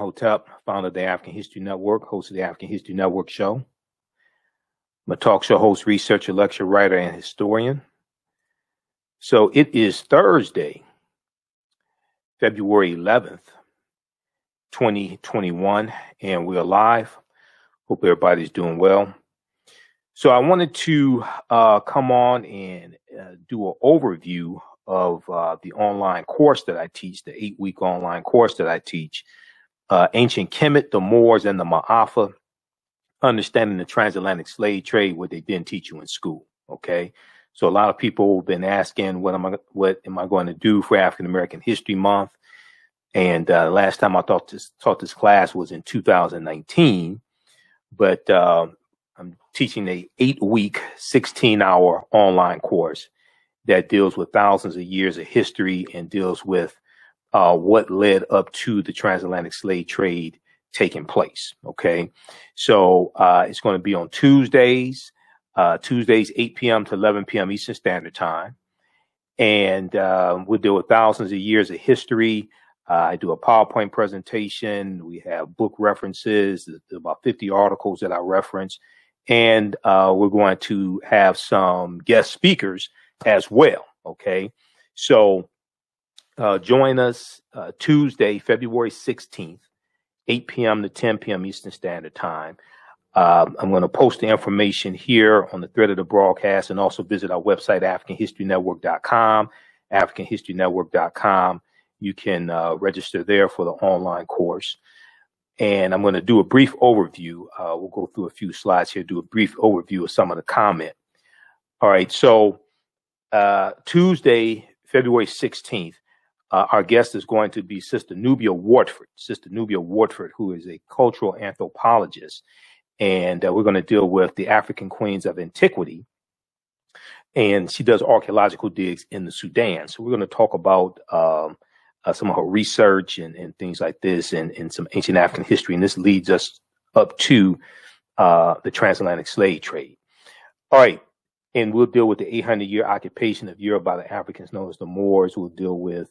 Hotep, founder of the African History Network, host of the African History Network show. A talk show host, researcher, lecture writer, and historian. So it is Thursday, February 11th, 2021, and we're live. Hope everybody's doing well. So I wanted to uh, come on and uh, do an overview of uh, the online course that I teach, the eight week online course that I teach uh, ancient Kemet, the Moors, and the Maafa, understanding the transatlantic slave trade, what they didn't teach you in school. Okay. So a lot of people have been asking, what am I, what am I going to do for African American History Month? And uh, last time I taught this taught this class was in 2019, but uh, I'm teaching a eight week, 16 hour online course that deals with thousands of years of history and deals with uh, what led up to the transatlantic slave trade taking place. Okay. So uh, it's going to be on Tuesdays, uh, Tuesdays, 8 p.m. to 11 p.m. Eastern Standard Time. And uh, we'll deal with thousands of years of history. Uh, I do a PowerPoint presentation. We have book references, about 50 articles that I reference. And uh, we're going to have some guest speakers as well. Okay. So uh, join us uh, Tuesday, February 16th, 8 p.m. to 10 p.m. Eastern Standard Time. Uh, I'm going to post the information here on the thread of the broadcast and also visit our website, AfricanHistoryNetwork.com, AfricanHistoryNetwork.com. You can uh, register there for the online course. And I'm going to do a brief overview. Uh, we'll go through a few slides here, do a brief overview of some of the comment. All right. So uh, Tuesday, February 16th, uh, our guest is going to be Sister Nubia Wartford, Sister Nubia Wartford, who is a cultural anthropologist. And uh, we're going to deal with the African queens of antiquity. And she does archaeological digs in the Sudan. So we're going to talk about um, uh, some of her research and, and things like this and, and some ancient African history. And this leads us up to uh, the transatlantic slave trade. All right. And we'll deal with the 800 year occupation of Europe by the Africans known as the Moors. We'll deal with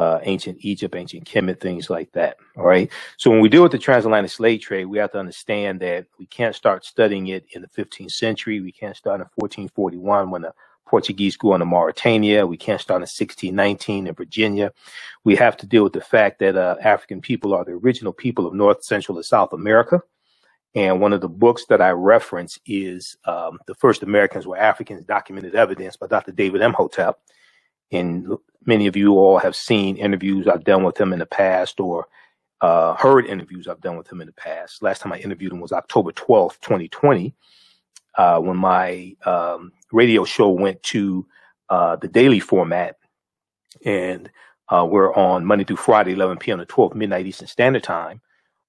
uh, ancient Egypt, ancient Kemet, things like that. All right. So when we deal with the transatlantic slave trade, we have to understand that we can't start studying it in the 15th century. We can't start in 1441 when the Portuguese go into Mauritania. We can't start in 1619 in Virginia. We have to deal with the fact that uh, African people are the original people of North, Central, and South America. And one of the books that I reference is um, The First Americans Were Africans Documented Evidence by Dr. David Imhotep. And many of you all have seen interviews I've done with him in the past or uh, heard interviews I've done with him in the past. Last time I interviewed him was October 12th, 2020, uh, when my um, radio show went to uh, the daily format. And uh, we're on Monday through Friday, 11 p.m. to 12 midnight Eastern Standard Time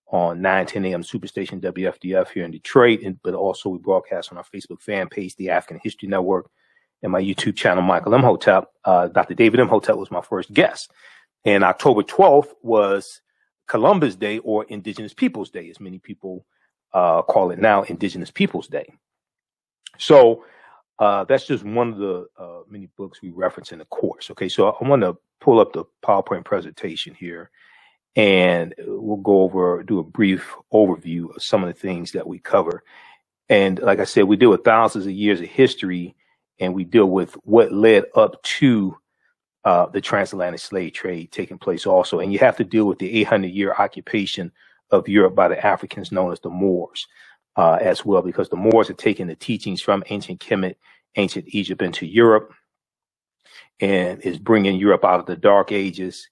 on 9 10 a.m. Superstation WFDF here in Detroit. And, but also we broadcast on our Facebook fan page, the African History Network and my YouTube channel, Michael Imhotep. Uh, Dr. David Imhotep was my first guest. And October 12th was Columbus Day or Indigenous Peoples Day, as many people uh, call it now, Indigenous Peoples Day. So uh, that's just one of the uh, many books we reference in the course. Okay, so I want to pull up the PowerPoint presentation here and we'll go over, do a brief overview of some of the things that we cover. And like I said, we deal with thousands of years of history and we deal with what led up to uh, the transatlantic slave trade taking place also. And you have to deal with the 800 year occupation of Europe by the Africans known as the Moors uh, as well, because the Moors are taking the teachings from ancient Kemet, ancient Egypt into Europe and is bringing Europe out of the dark ages.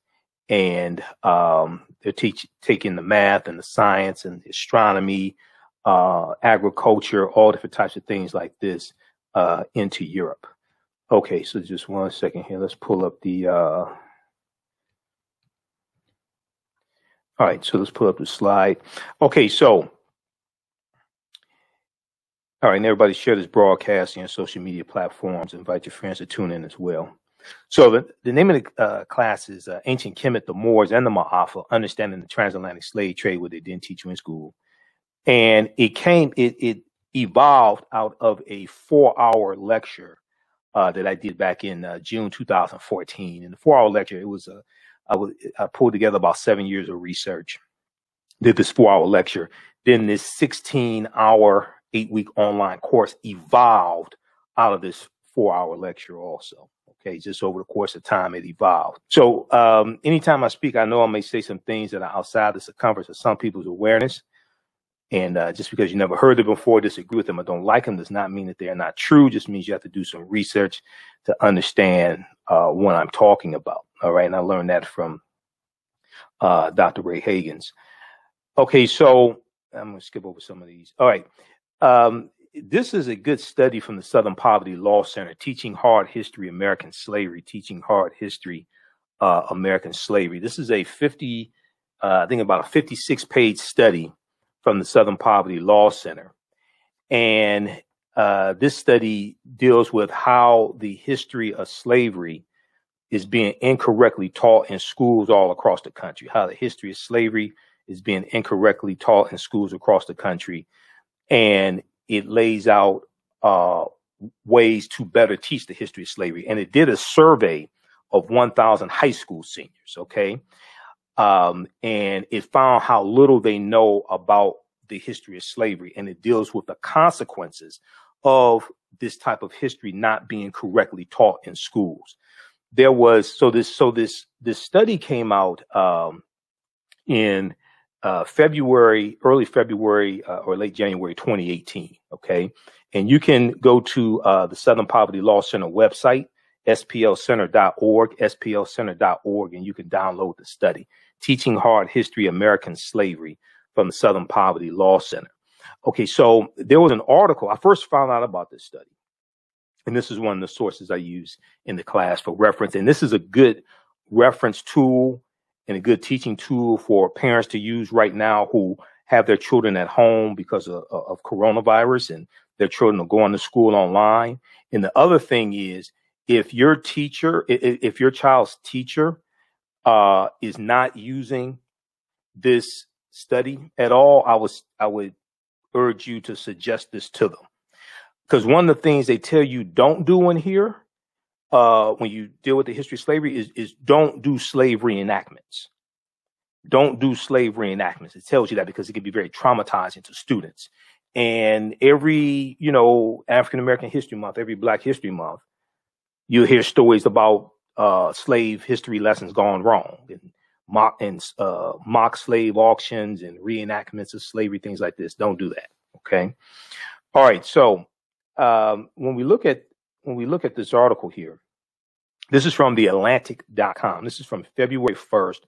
And um, they're teach, taking the math and the science and astronomy, uh, agriculture, all different types of things like this uh, into Europe. Okay, so just one second here. Let's pull up the. Uh... All right, so let's pull up the slide. Okay, so. All right, and everybody share this broadcast on social media platforms. Invite your friends to tune in as well. So the, the name of the uh, class is uh, Ancient Kemet, the Moors, and the Maafa, Understanding the Transatlantic Slave Trade, what they didn't teach you in school. And it came, it, it evolved out of a four hour lecture uh, that I did back in uh, June 2014. In the four hour lecture, it was a, I, was, I pulled together about seven years of research did this four hour lecture. Then this 16 hour, eight week online course evolved out of this four hour lecture also. Okay, just over the course of time, it evolved. So, um, anytime I speak, I know I may say some things that are outside the circumference of some people's awareness. And uh, just because you never heard them before, disagree with them, or don't like them, does not mean that they are not true. Just means you have to do some research to understand uh, what I'm talking about. All right, and I learned that from uh, Dr. Ray Hagins. Okay, so I'm going to skip over some of these. All right. Um, this is a good study from the Southern Poverty Law Center, Teaching Hard History American Slavery, Teaching Hard History uh, American Slavery. This is a 50, uh, I think about a 56 page study from the Southern Poverty Law Center. And uh, this study deals with how the history of slavery is being incorrectly taught in schools all across the country, how the history of slavery is being incorrectly taught in schools across the country. And it lays out uh, ways to better teach the history of slavery. And it did a survey of 1,000 high school seniors, okay? Um, and it found how little they know about the history of slavery. And it deals with the consequences of this type of history not being correctly taught in schools. There was, so this, so this, this study came out, um, in uh, February, early February uh, or late January 2018. Okay. And you can go to uh, the Southern Poverty Law Center website, splcenter.org, splcenter.org, and you can download the study, Teaching Hard History American Slavery from the Southern Poverty Law Center. Okay. So there was an article. I first found out about this study. And this is one of the sources I use in the class for reference. And this is a good reference tool and a good teaching tool for parents to use right now who have their children at home because of, of coronavirus and their children are going to school online. And the other thing is, if your teacher, if your child's teacher uh, is not using this study at all, I was I would urge you to suggest this to them. Because one of the things they tell you don't do in here uh, when you deal with the history of slavery is, is don't do slave reenactments. Don't do slave reenactments. It tells you that because it can be very traumatizing to students. And every, you know, African American History Month, every Black History Month, you hear stories about uh, slave history lessons gone wrong and mock and uh, mock slave auctions and reenactments of slavery, things like this. Don't do that. Okay. All right. So um, when we look at when we look at this article here, this is from the Atlantic.com. This is from February 1st,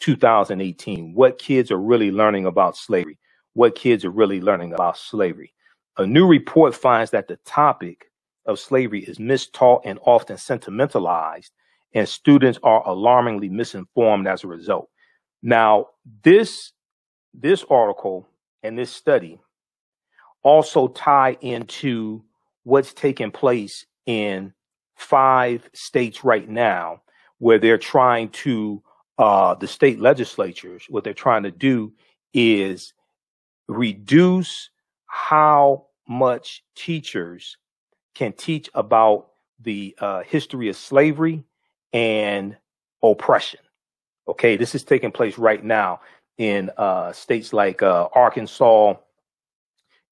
2018. What kids are really learning about slavery. What kids are really learning about slavery. A new report finds that the topic of slavery is mistaught and often sentimentalized, and students are alarmingly misinformed as a result. Now, this this article and this study also tie into what's taking place in five states right now where they're trying to uh, the state legislatures what they're trying to do is reduce how much teachers can teach about the uh, history of slavery and oppression okay this is taking place right now in uh, states like uh, arkansas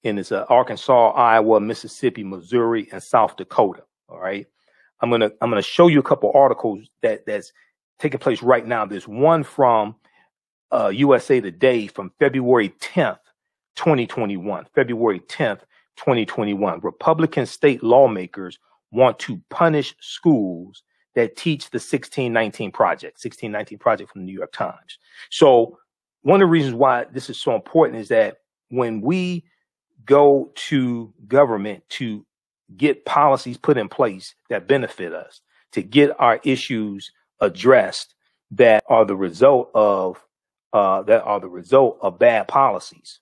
in it's uh, arkansas iowa mississippi missouri and south dakota all right. I'm gonna I'm gonna show you a couple articles that that's taking place right now. There's one from uh, USA Today from February 10th, 2021. February 10th, 2021. Republican state lawmakers want to punish schools that teach the 1619 project. 1619 project from the New York Times. So one of the reasons why this is so important is that when we go to government to get policies put in place that benefit us, to get our issues addressed that are the result of uh, that are the result of bad policies.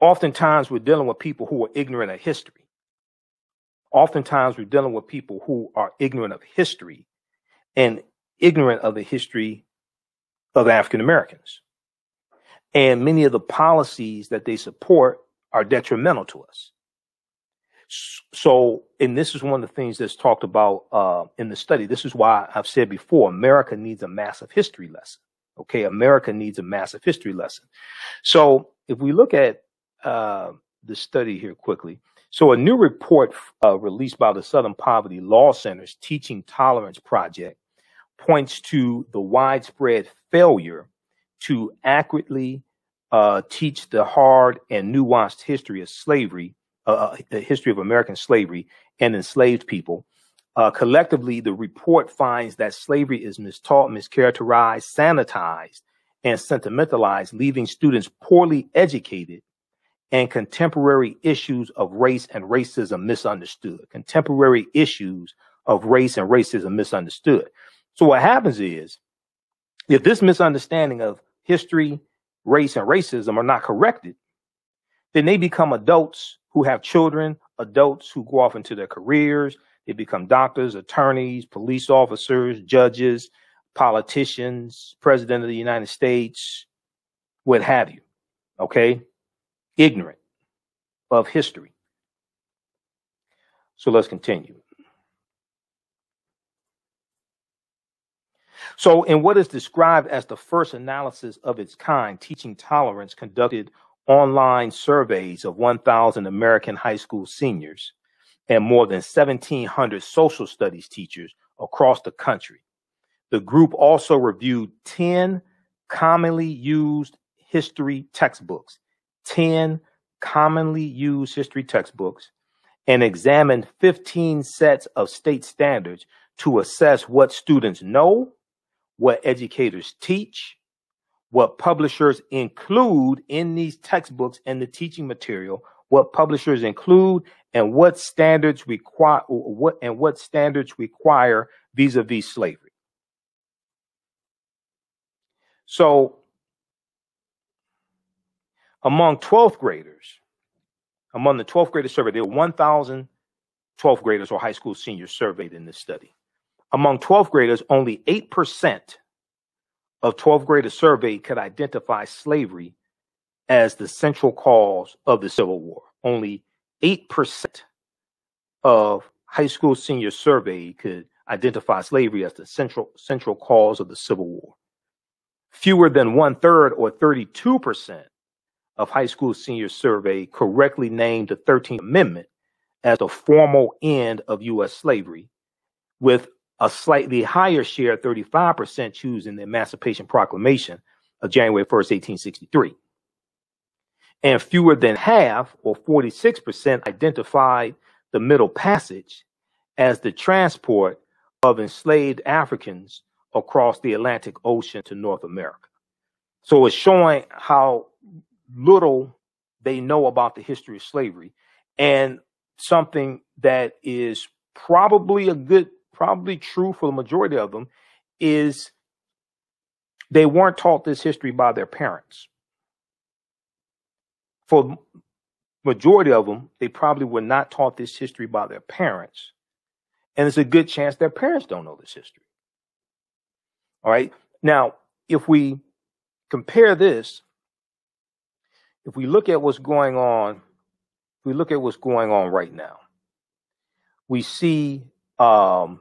Oftentimes, we're dealing with people who are ignorant of history. Oftentimes, we're dealing with people who are ignorant of history and ignorant of the history of African Americans. And many of the policies that they support are detrimental to us. So, and this is one of the things that's talked about uh, in the study. This is why I've said before America needs a massive history lesson. Okay, America needs a massive history lesson. So if we look at uh, the study here quickly, so a new report uh, released by the Southern Poverty Law Center's Teaching Tolerance Project points to the widespread failure to accurately uh, teach the hard and nuanced history of slavery, uh, uh, the history of American slavery and enslaved people. Uh, collectively, the report finds that slavery is mistaught, mischaracterized, sanitized, and sentimentalized, leaving students poorly educated and contemporary issues of race and racism misunderstood. Contemporary issues of race and racism misunderstood. So what happens is, if this misunderstanding of history, race, and racism are not corrected, then they become adults who have children, adults who go off into their careers. They become doctors, attorneys, police officers, judges, politicians, president of the United States, what have you. Okay? Ignorant of history. So let's continue. So, in what is described as the first analysis of its kind, Teaching Tolerance conducted online surveys of 1,000 American high school seniors and more than 1,700 social studies teachers across the country. The group also reviewed 10 commonly used history textbooks, 10 commonly used history textbooks, and examined 15 sets of state standards to assess what students know what educators teach, what publishers include in these textbooks and the teaching material, what publishers include, and what standards require what and what standards require vis-a-vis slavery. So among 12th graders, among the 12th graders surveyed, there were 1,000 12th graders or high school seniors surveyed in this study. Among 12th graders, only 8% of 12th graders surveyed could identify slavery as the central cause of the Civil War. Only 8% of high school seniors surveyed could identify slavery as the central central cause of the Civil War. Fewer than one third or 32% of high school seniors surveyed correctly named the 13th Amendment as the formal end of U.S. slavery, with a slightly higher share, 35%, choosing the Emancipation Proclamation of January 1st, 1863. And fewer than half, or 46%, identified the Middle Passage as the transport of enslaved Africans across the Atlantic Ocean to North America. So it's showing how little they know about the history of slavery and something that is probably a good probably true for the majority of them, is they weren't taught this history by their parents. For majority of them, they probably were not taught this history by their parents. And it's a good chance their parents don't know this history. All right. Now, if we compare this, if we look at what's going on, if we look at what's going on right now, we see um,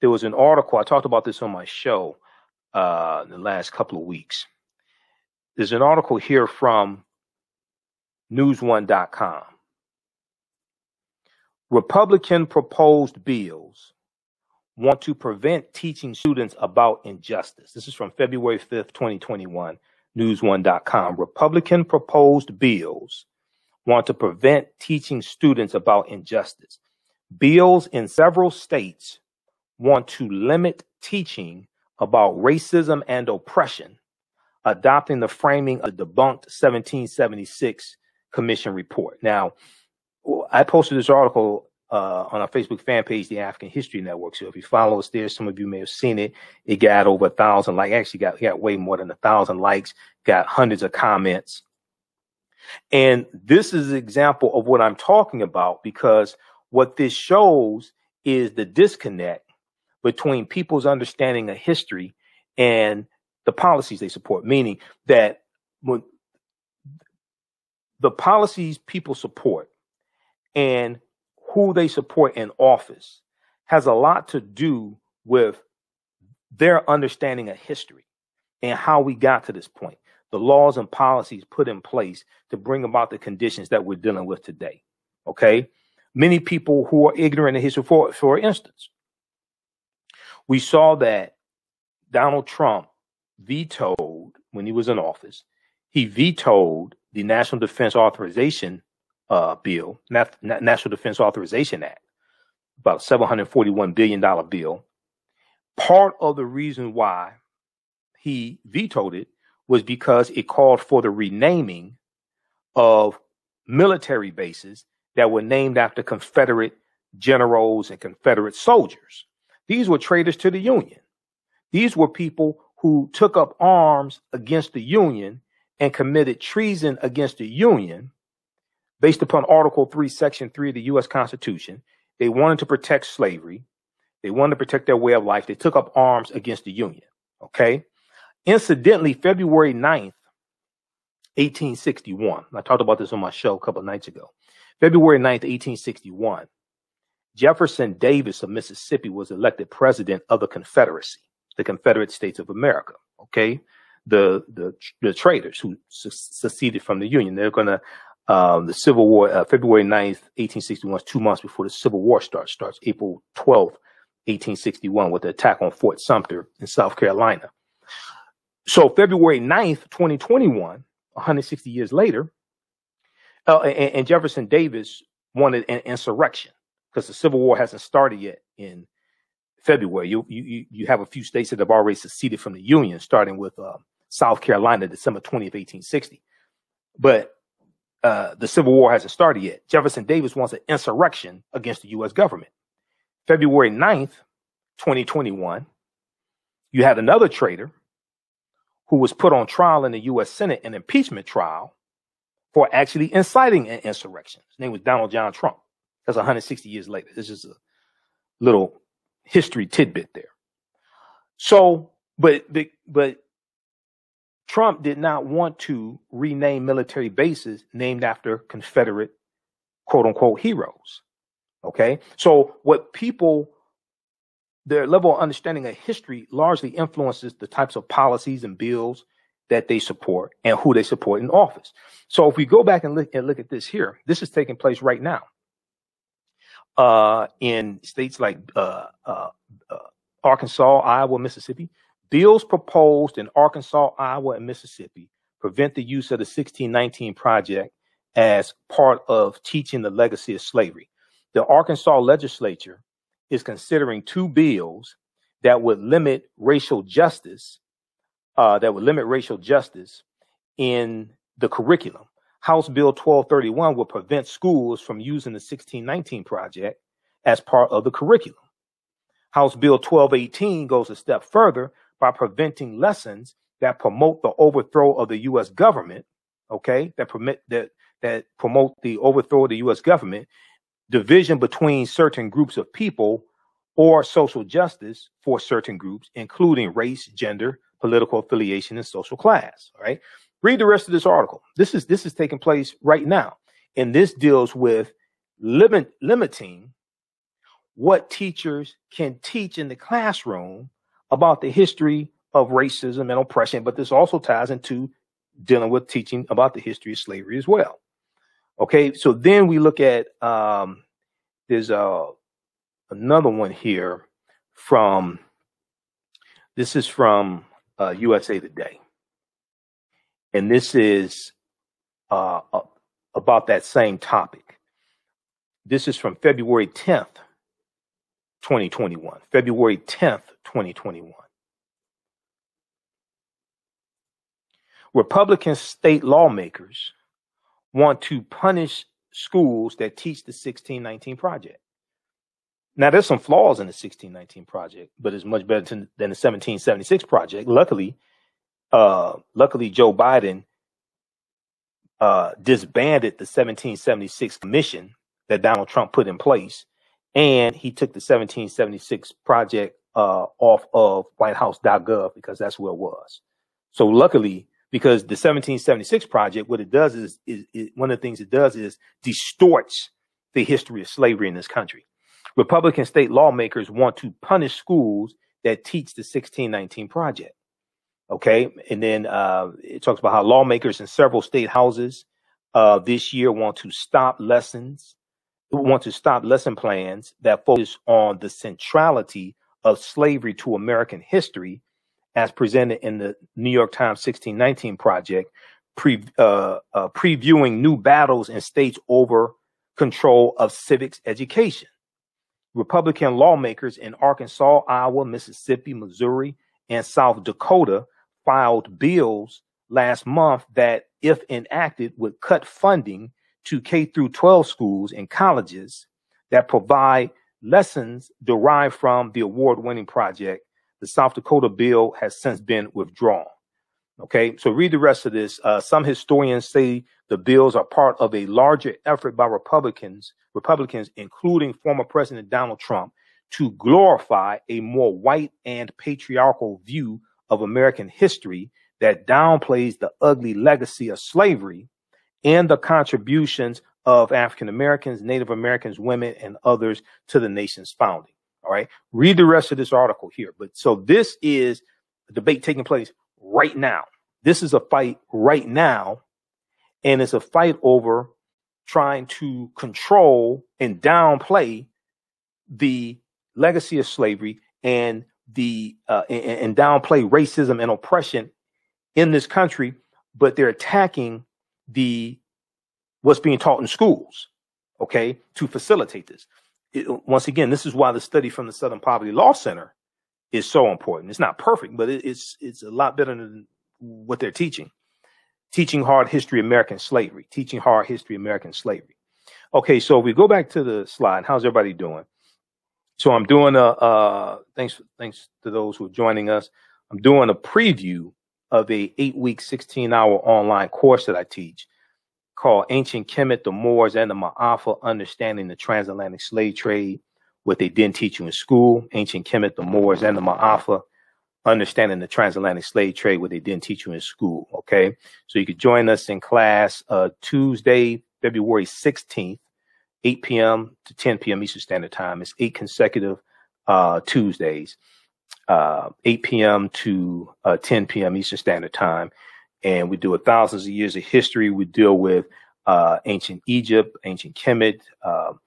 there was an article, I talked about this on my show uh, the last couple of weeks. There's an article here from newsone.com. Republican proposed bills want to prevent teaching students about injustice. This is from February 5th, 2021, newsone.com. Republican proposed bills want to prevent teaching students about injustice. Bills in several states want to limit teaching about racism and oppression, adopting the framing of the debunked 1776 Commission report. Now, I posted this article uh, on our Facebook fan page, the African History Network. So if you follow us there, some of you may have seen it. It got over a thousand like actually got got way more than a thousand likes, got hundreds of comments. And this is an example of what I'm talking about because what this shows is the disconnect between people's understanding of history and the policies they support, meaning that when the policies people support and who they support in office has a lot to do with their understanding of history. and how we got to this point, the laws and policies put in place to bring about the conditions that we're dealing with today. Okay. Many people who are ignorant of history, for, for instance, we saw that Donald Trump vetoed when he was in office, he vetoed the National Defense Authorization uh, Bill, Nat- National Defense Authorization Act, about $741 billion bill. Part of the reason why he vetoed it was because it called for the renaming of military bases that were named after Confederate generals and Confederate soldiers. These were traitors to the Union. These were people who took up arms against the Union and committed treason against the Union based upon Article 3, Section 3 of the U.S. Constitution. They wanted to protect slavery. They wanted to protect their way of life. They took up arms against the Union. Okay. Incidentally, February 9th, 1861, I talked about this on my show a couple nights ago. February 9th, 1861, Jefferson Davis of Mississippi was elected president of the Confederacy, the Confederate States of America. Okay. The, the, the traitors who seceded from the Union, they're going to um, the Civil War, uh, February 9th, 1861, two months before the Civil War starts, starts April 12th, 1861, with the attack on Fort Sumter in South Carolina. So February 9th, 2021, 160 years later, uh, and, and, Jefferson Davis wanted an insurrection because the Civil War hasn't started yet in February. You, you, you have a few states that have already seceded from the Union, starting with uh, South Carolina, December 20th, 1860. But uh, the Civil War hasn't started yet. Jefferson Davis wants an insurrection against the U.S. government. February 9th, 2021, you had another traitor who was put on trial in the U.S. Senate, an impeachment trial, for actually inciting an insurrection. His name was Donald John Trump. That's 160 years later. This is a little history tidbit there. So, but but Trump did not want to rename military bases named after Confederate quote unquote heroes. Okay. So what people, their level of understanding of history largely influences the types of policies and bills that they support and who they support in office. So if we go back and look and look at this here, this is taking place right now. Uh, in states like uh, uh, uh Arkansas, Iowa, Mississippi, Bills proposed in Arkansas, Iowa, and Mississippi prevent the use of the 1619 Project as part of teaching the legacy of slavery. The Arkansas legislature is considering two bills that would limit racial justice, uh, that would limit racial justice in the curriculum. House Bill 1231 will prevent schools from using the 1619 Project as part of the curriculum. House Bill 1218 goes a step further by preventing lessons that promote the overthrow of the U.S. government, okay, that permit that that promote the overthrow of the U.S. government, division between certain groups of people, or social justice for certain groups, including race, gender, political affiliation, and social class. Right. Read the rest of this article. This is this is taking place right now, and this deals with limit, limiting what teachers can teach in the classroom about the history of racism and oppression, but this also ties into dealing with teaching about the history of slavery as well. Okay, so then we look at um, there's uh, another one here from this is from uh, USA Today, and this is uh, about that same topic. This is from February 10th, 2021. February 10th, 2021. Republican state lawmakers want to punish schools that teach the 1619 project. Now, there's some flaws in the 1619 project, but it's much better than the 1776 project. Luckily, uh, luckily, Joe Biden uh, disbanded the 1776 commission that Donald Trump put in place and he took the 1776 project uh, off of whitehouse.gov because that's where it was. So luckily, because the 1776 project, what it does is, is, is one of the things it does is distorts the history of slavery in this country. Republican state lawmakers want to punish schools that teach the 1619 project. Okay, and then uh, it talks about how lawmakers in several state houses uh, this year want to stop lessons, want to stop lesson plans that focus on the centrality of slavery to American history, as presented in the New York Times 1619 project, pre, uh, uh, previewing new battles in states over control of civics education. Republican lawmakers in Arkansas, Iowa, Mississippi, Missouri, and South Dakota filed bills last month that, if enacted, would cut funding to K through 12 schools and colleges that provide lessons derived from the award-winning project. The South Dakota bill has since been withdrawn. Okay, so read the rest of this. Uh, some historians say the bills are part of a larger effort by Republicans, Republicans, including former President Donald Trump, to glorify a more white and patriarchal view of American history that downplays the ugly legacy of slavery and the contributions of African Americans, Native Americans, women, and others to the nation's founding. All right. Read the rest of this article here. But so this is a debate taking place right now. This is a fight right now. And it's a fight over trying to control and downplay the legacy of slavery and the uh, and, and downplay racism and oppression in this country, but they're attacking the what's being taught in schools, okay, to facilitate this. It, once again, this is why the study from the Southern Poverty Law Center is so important. It's not perfect, but it, it's it's a lot better than what they're teaching. Teaching hard history American slavery, teaching hard history American slavery. Okay, so we go back to the slide. How's everybody doing? So I'm doing a uh, thanks thanks to those who are joining us. I'm doing a preview of a eight week, 16 hour online course that I teach called Ancient Kemet, the Moors, and the Maafa, Understanding the Transatlantic Slave Trade, what they didn't teach you in school, Ancient Kemet, the Moors, and the Maafa, Understanding the Transatlantic Slave Trade, what they didn't teach you in school. Okay. So you could join us in class uh, Tuesday, February 16th, 8 p.m. to 10 p.m. Eastern Standard Time. It's eight consecutive uh, Tuesdays uh, 8 p.m. to uh, 10 p.m. Eastern Standard Time. And we do a thousands of years of history. We deal with uh, ancient Egypt, ancient Kemet. Um,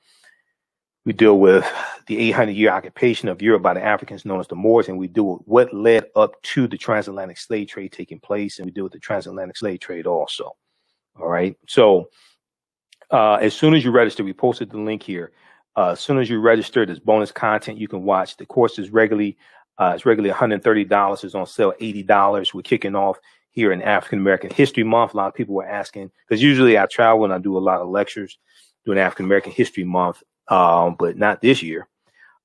we deal with the 800 year occupation of Europe by the Africans known as the Moors. And we deal with what led up to the transatlantic slave trade taking place. And we deal with the transatlantic slave trade also. All right. So uh, as soon as you register, we posted the link here. Uh, as soon as you register, there's bonus content you can watch. The course is regularly uh, it's regularly $130. It's on sale $80. We're kicking off here in African American History Month. A lot of people were asking because usually I travel and I do a lot of lectures during African American History Month, um, but not this year.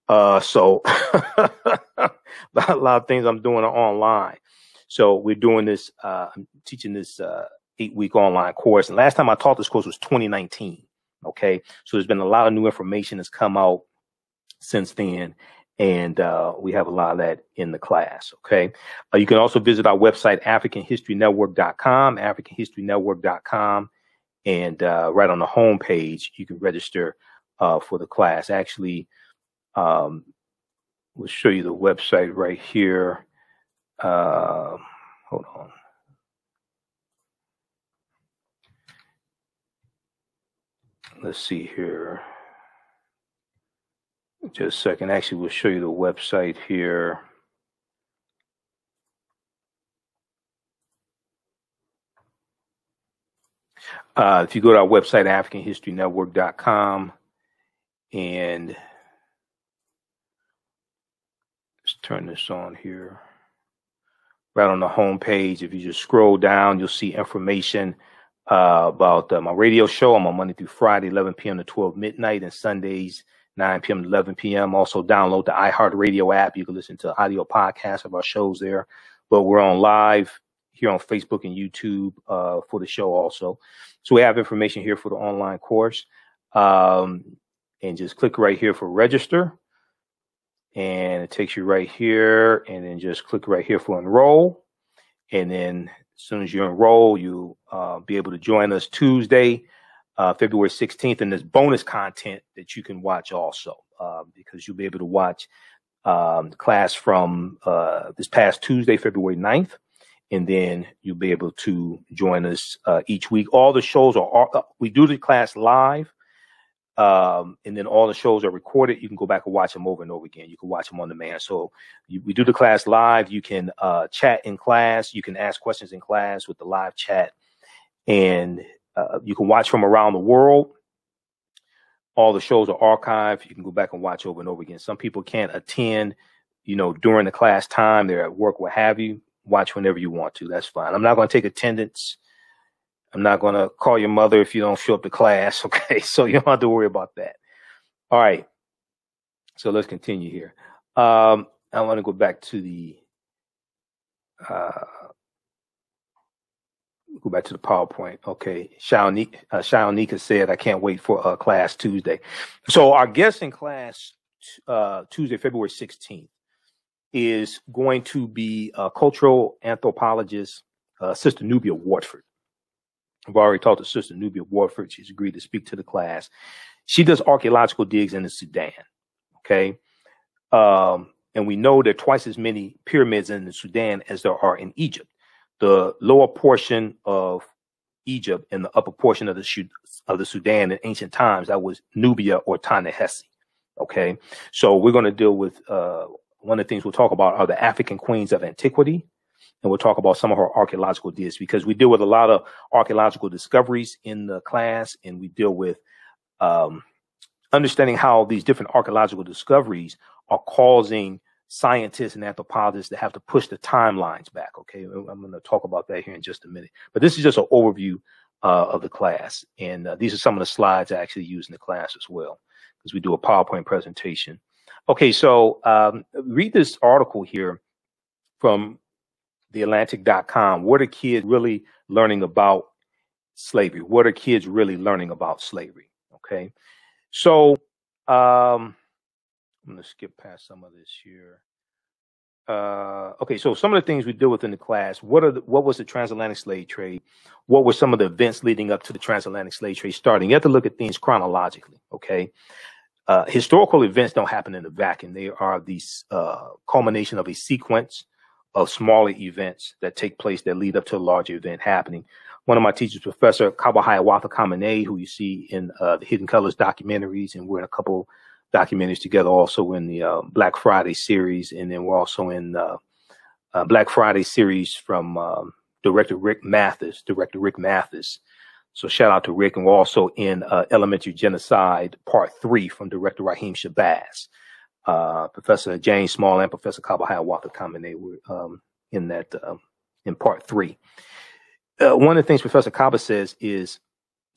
Uh, so a lot of things I'm doing are online. So we're doing this, uh, I'm teaching this uh, eight week online course. And last time I taught this course was 2019. Okay. So there's been a lot of new information that's come out since then and uh, we have a lot of that in the class. Okay, uh, you can also visit our website AfricanHistoryNetwork.com, AfricanHistoryNetwork.com, and uh, right on the home page you can register uh, for the class. Actually, um, we'll show you the website right here. Uh, hold on. Let's see here. Just a second. Actually, we'll show you the website here. Uh, if you go to our website, AfricanHistoryNetwork.com, and let's turn this on here. Right on the home page, if you just scroll down, you'll see information uh, about uh, my radio show. I'm on Monday through Friday, 11 p.m. to 12 midnight, and Sundays, 9 p.m. to 11 p.m. Also, download the iHeartRadio app. You can listen to audio podcasts of our shows there. But we're on live here on Facebook and YouTube uh, for the show also. So we have information here for the online course. Um, and just click right here for register. And it takes you right here. And then just click right here for enroll. And then as soon as you enroll, you'll uh, be able to join us Tuesday uh, February 16th, and there's bonus content that you can watch also uh, because you'll be able to watch um, class from uh, this past Tuesday, February 9th, and then you'll be able to join us uh, each week. All the shows are, are uh, we do the class live, um, and then all the shows are recorded. You can go back and watch them over and over again. You can watch them on demand. So you, we do the class live. You can uh, chat in class. You can ask questions in class with the live chat, and uh, you can watch from around the world. All the shows are archived. You can go back and watch over and over again. Some people can't attend, you know, during the class time. They're at work, what have you. Watch whenever you want to. That's fine. I'm not going to take attendance. I'm not going to call your mother if you don't show up to class. Okay. So you don't have to worry about that. All right. So let's continue here. Um, I want to go back to the, uh, go back to the PowerPoint. Okay. Shaonika, uh, said, I can't wait for uh, class Tuesday. So our guest in class uh, Tuesday, February 16th is going to be a cultural anthropologist, uh, Sister Nubia Wartford. I've already talked to Sister Nubia Wartford. She's agreed to speak to the class. She does archaeological digs in the Sudan. Okay. Um, and we know there are twice as many pyramids in the Sudan as there are in Egypt the lower portion of Egypt and the upper portion of the of the Sudan in ancient times, that was Nubia or Ta-Nehisi. Okay, so we're going to deal with uh, one of the things we'll talk about are the African queens of antiquity, and we'll talk about some of her archaeological digs because we deal with a lot of archaeological discoveries in the class, and we deal with um, understanding how these different archaeological discoveries are causing scientists and anthropologists that have to push the timelines back. Okay, I'm going to talk about that here in just a minute. But this is just an overview uh, of the class, and uh, these are some of the slides I actually use in the class as well, because we do a PowerPoint presentation. Okay, so um, read this article here from theatlantic.com. What are kids really learning about slavery? What are kids really learning about slavery? Okay, so um, I'm going to skip past some of this here. Uh, okay, so some of the things we deal with in the class. What are the, what was the transatlantic slave trade? What were some of the events leading up to the transatlantic slave trade starting? You have to look at things chronologically. Okay, uh, historical events don't happen in a vacuum. They are the uh, culmination of a sequence of smaller events that take place that lead up to a larger event happening. One of my teachers, Professor Kaba Hiawatha Kamene, who you see in uh, the Hidden Colors documentaries, and we're in a couple documentaries together also in the uh, Black Friday series, and then we're also in uh, uh, Black Friday series from um, director Rick Mathis, director Rick Mathis. So shout out to Rick, and we're also in uh, Elementary Genocide Part Three from director Raheem Shabazz. Uh, Professor James Small and Professor Kaba Hiawatha Kamene were um, in that um, in Part Three. Uh, one of the things Professor Kaba says is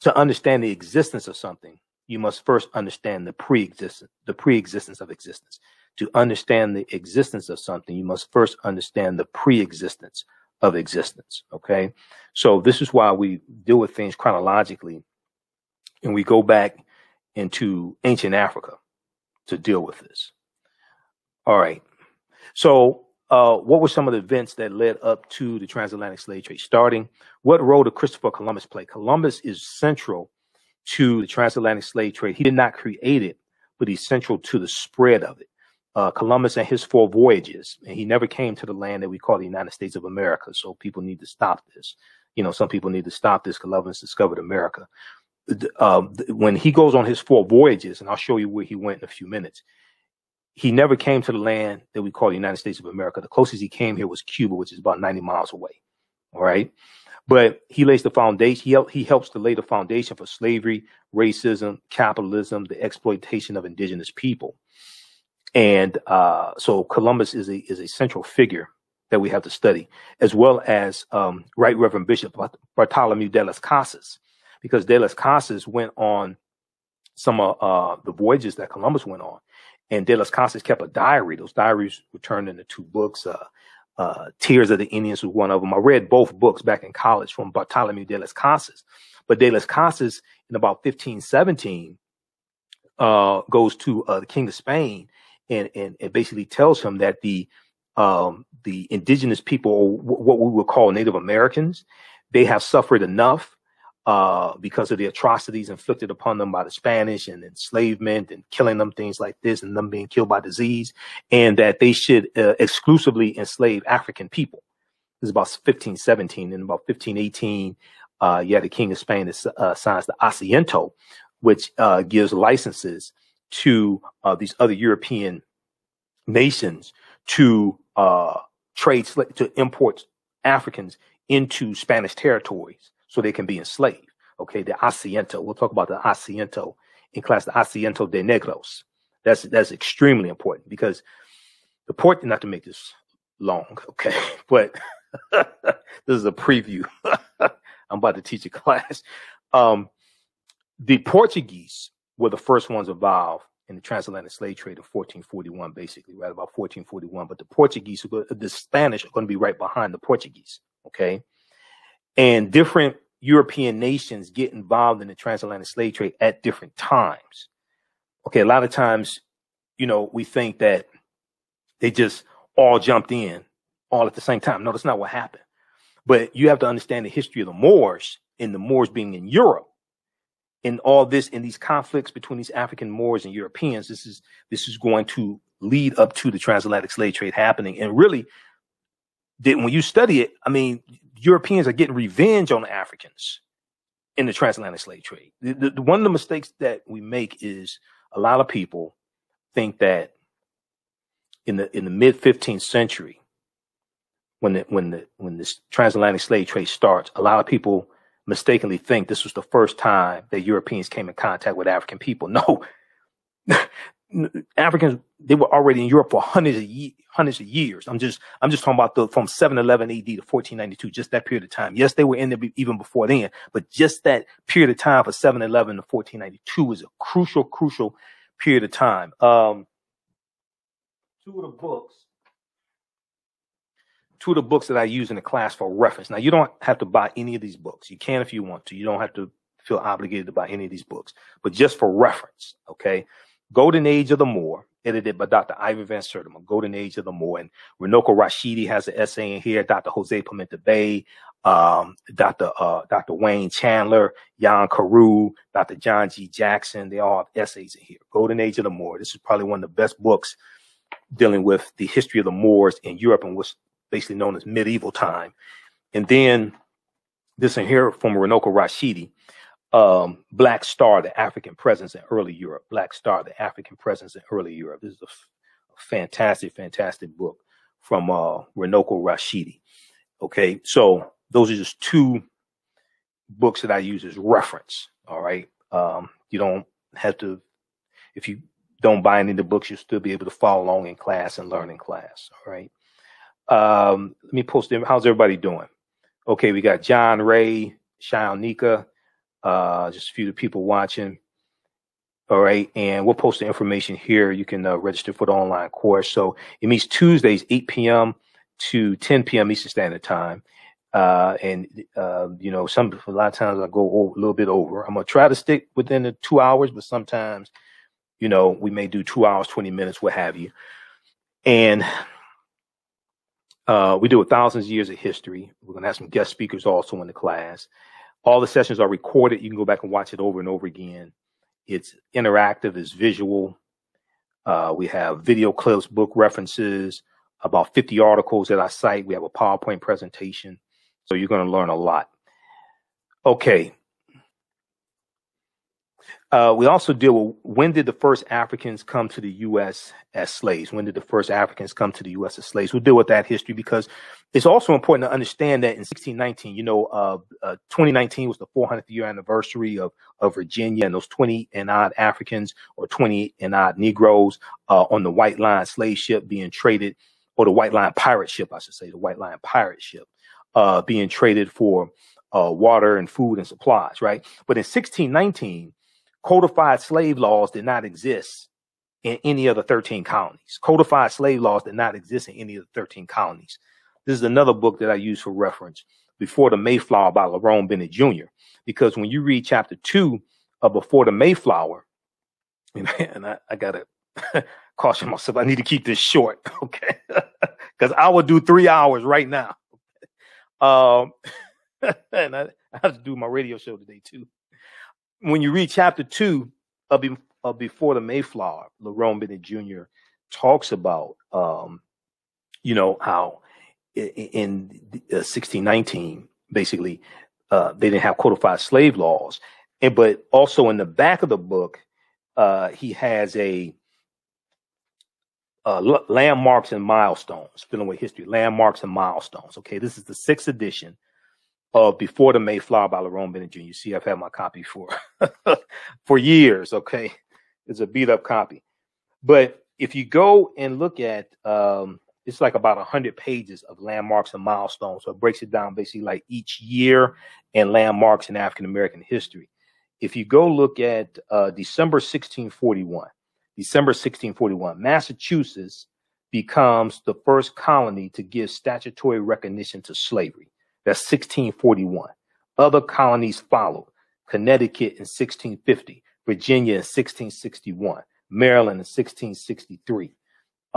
to understand the existence of something you must first understand the pre-existence, the pre-existence of existence. To understand the existence of something, you must first understand the pre-existence of existence. Okay. So this is why we deal with things chronologically and we go back into ancient Africa to deal with this. All right. So, uh, what were some of the events that led up to the transatlantic slave trade starting? What role did Christopher Columbus play? Columbus is central to the transatlantic slave trade. He did not create it, but he's central to the spread of it. Uh, Columbus and his four voyages, and he never came to the land that we call the United States of America. So people need to stop this. You know, some people need to stop this. Columbus discovered America. Um, when he goes on his four voyages, and I'll show you where he went in a few minutes, he never came to the land that we call the United States of America. The closest he came here was Cuba, which is about 90 miles away. All right. But he lays the foundation. He, he helps to lay the foundation for slavery, racism, capitalism, the exploitation of indigenous people. And uh, so Columbus is a is a central figure that we have to study, as well as um, Right Reverend Bishop Bartholomew de las Casas, because de las Casas went on some of uh, the voyages that Columbus went on, and de las Casas kept a diary. Those diaries were turned into two books. Uh, uh, Tears of the Indians was one of them. I read both books back in college from Bartholomew de las Casas. But de las Casas in about 1517 uh, goes to uh, the King of Spain and, and, and basically tells him that the um, the indigenous people, what we would call Native Americans, they have suffered enough uh, because of the atrocities inflicted upon them by the Spanish and enslavement and killing them, things like this, and them being killed by disease, and that they should uh, exclusively enslave African people. This is about 1517. And about 1518, uh, had the King of Spain that uh, signs the Asiento, which uh, gives licenses to uh, these other European nations to uh, trade to import Africans into Spanish territories so they can be enslaved. Okay, the asiento. We'll talk about the asiento in class, the asiento de negros. That's that's extremely important because the port. Not to make this long, okay, but this is a preview. I'm about to teach a class. Um, the Portuguese were the first ones involved in the transatlantic slave trade of 1441, basically, right about 1441. But the Portuguese, the Spanish are going to be right behind the Portuguese, okay? And different European nations get involved in the transatlantic slave trade at different times. Okay, a lot of times, you know, we think that they just all jumped in all at the same time. No, that's not what happened. But you have to understand the history of the Moors and the Moors being in Europe in all this in these conflicts between these African Moors and Europeans, this is this is going to lead up to the transatlantic slave trade happening. And really, when you study it, I mean, Europeans are getting revenge on the Africans in the transatlantic slave trade. The, the, the, one of the mistakes that we make is a lot of people think that in the in the mid 15th century, when the when the when this transatlantic slave trade starts, a lot of people mistakenly think this was the first time that Europeans came in contact with African people. No, Africans they were already in Europe for hundreds of ye- hundreds of years. I'm just I'm just talking about the from 711 AD to 1492, just that period of time. Yes, they were in there even before then, but just that period of time for 711 to 1492 was a crucial crucial period of time. Um, two of the books two of the books that I use in the class for reference. Now, you don't have to buy any of these books. You can if you want to. You don't have to feel obligated to buy any of these books, but just for reference, okay? Golden Age of the Moor, edited by Dr. Ivan Van Sertima, Golden Age of the Moor. And Runoko Rashidi has an essay in here, Dr. Jose Pimienta-Bey, um, Dr. Uh, Dr. Wayne Chandler, Jan Carew, Dr. John G. Jackson. They all have essays in here. Golden Age of the Moor. This is probably one of the best books dealing with the history of the Moors in Europe and what's basically known as medieval time. And then this in here from Runoko Rashidi, um, Black Star, the African presence in early Europe. Black Star, the African presence in early Europe. This is a, fantastic, fantastic book from uh, Runoko Rashidi. Okay, so those are just two books that I use as reference. All right, um, you don't have to if you don't buy any of the books, you'll still be able to follow along in class and learn in class. All right. Um, let me post them. How's everybody doing? Okay, we got John Ray, Nika, uh, just a few of people watching. All right, and we'll post the information here. You can uh, register for the online course. So it meets Tuesdays, 8 p.m. to 10 p.m. Eastern Standard Time. Uh, and uh, you know, some a lot of times I go over, a little bit over. I'm gonna try to stick within the two hours, but sometimes, you know, we may do two hours, 20 minutes, what have you. And uh, we do a thousands years of history. We're going to have some guest speakers also in the class. All the sessions are recorded. You can go back and watch it over and over again. It's interactive, it's visual. Uh, we have video clips, book references, about 50 articles that I cite. We have a PowerPoint presentation. So you're going to learn a lot. Okay, uh, we also deal with when did the first Africans come to the U.S. as slaves? When did the first Africans come to the U.S. as slaves? We'll deal with that history because it's also important to understand that in 1619, you know, uh, uh, 2019 was the 400th year anniversary of, of Virginia and those 20 and odd Africans or 20 and odd Negroes uh, on the White Lion slave ship being traded, or the White Lion pirate ship, I should say, the White Lion pirate ship uh, being traded for uh, water and food and supplies, right? But in 1619, Codified slave laws did not exist in any of the 13 colonies. Codified slave laws did not exist in any of the 13 colonies. This is another book that I use for reference, Before the Mayflower by Lerone Bennett Jr. Because when you read chapter two of Before the Mayflower, and I, I gotta caution myself, I need to keep this short, okay? Because I will do three hours right now. Um, and I, I have to do my radio show today too when you read chapter two of, of Before the Mayflower, Lerone Bennett Jr. talks about, um, you know, how in 1619, basically, uh, they didn't have codified slave laws. And but also in the back of the book, uh, he has a uh, landmarks and milestones, filling with history, landmarks and milestones. Okay, this is the sixth edition of Before the Mayflower by Lerone Bennett Jr. You see, I've had my copy for for years. Okay, it's a beat up copy, but if you go and look at um, it's like about 100 pages of landmarks and milestones. So it breaks it down basically like each year and landmarks in African American history. If you go look at uh, December 1641, December 1641, Massachusetts becomes the first colony to give statutory recognition to slavery. That's 1641. Other colonies followed Connecticut in 1650, Virginia in 1661, Maryland in 1663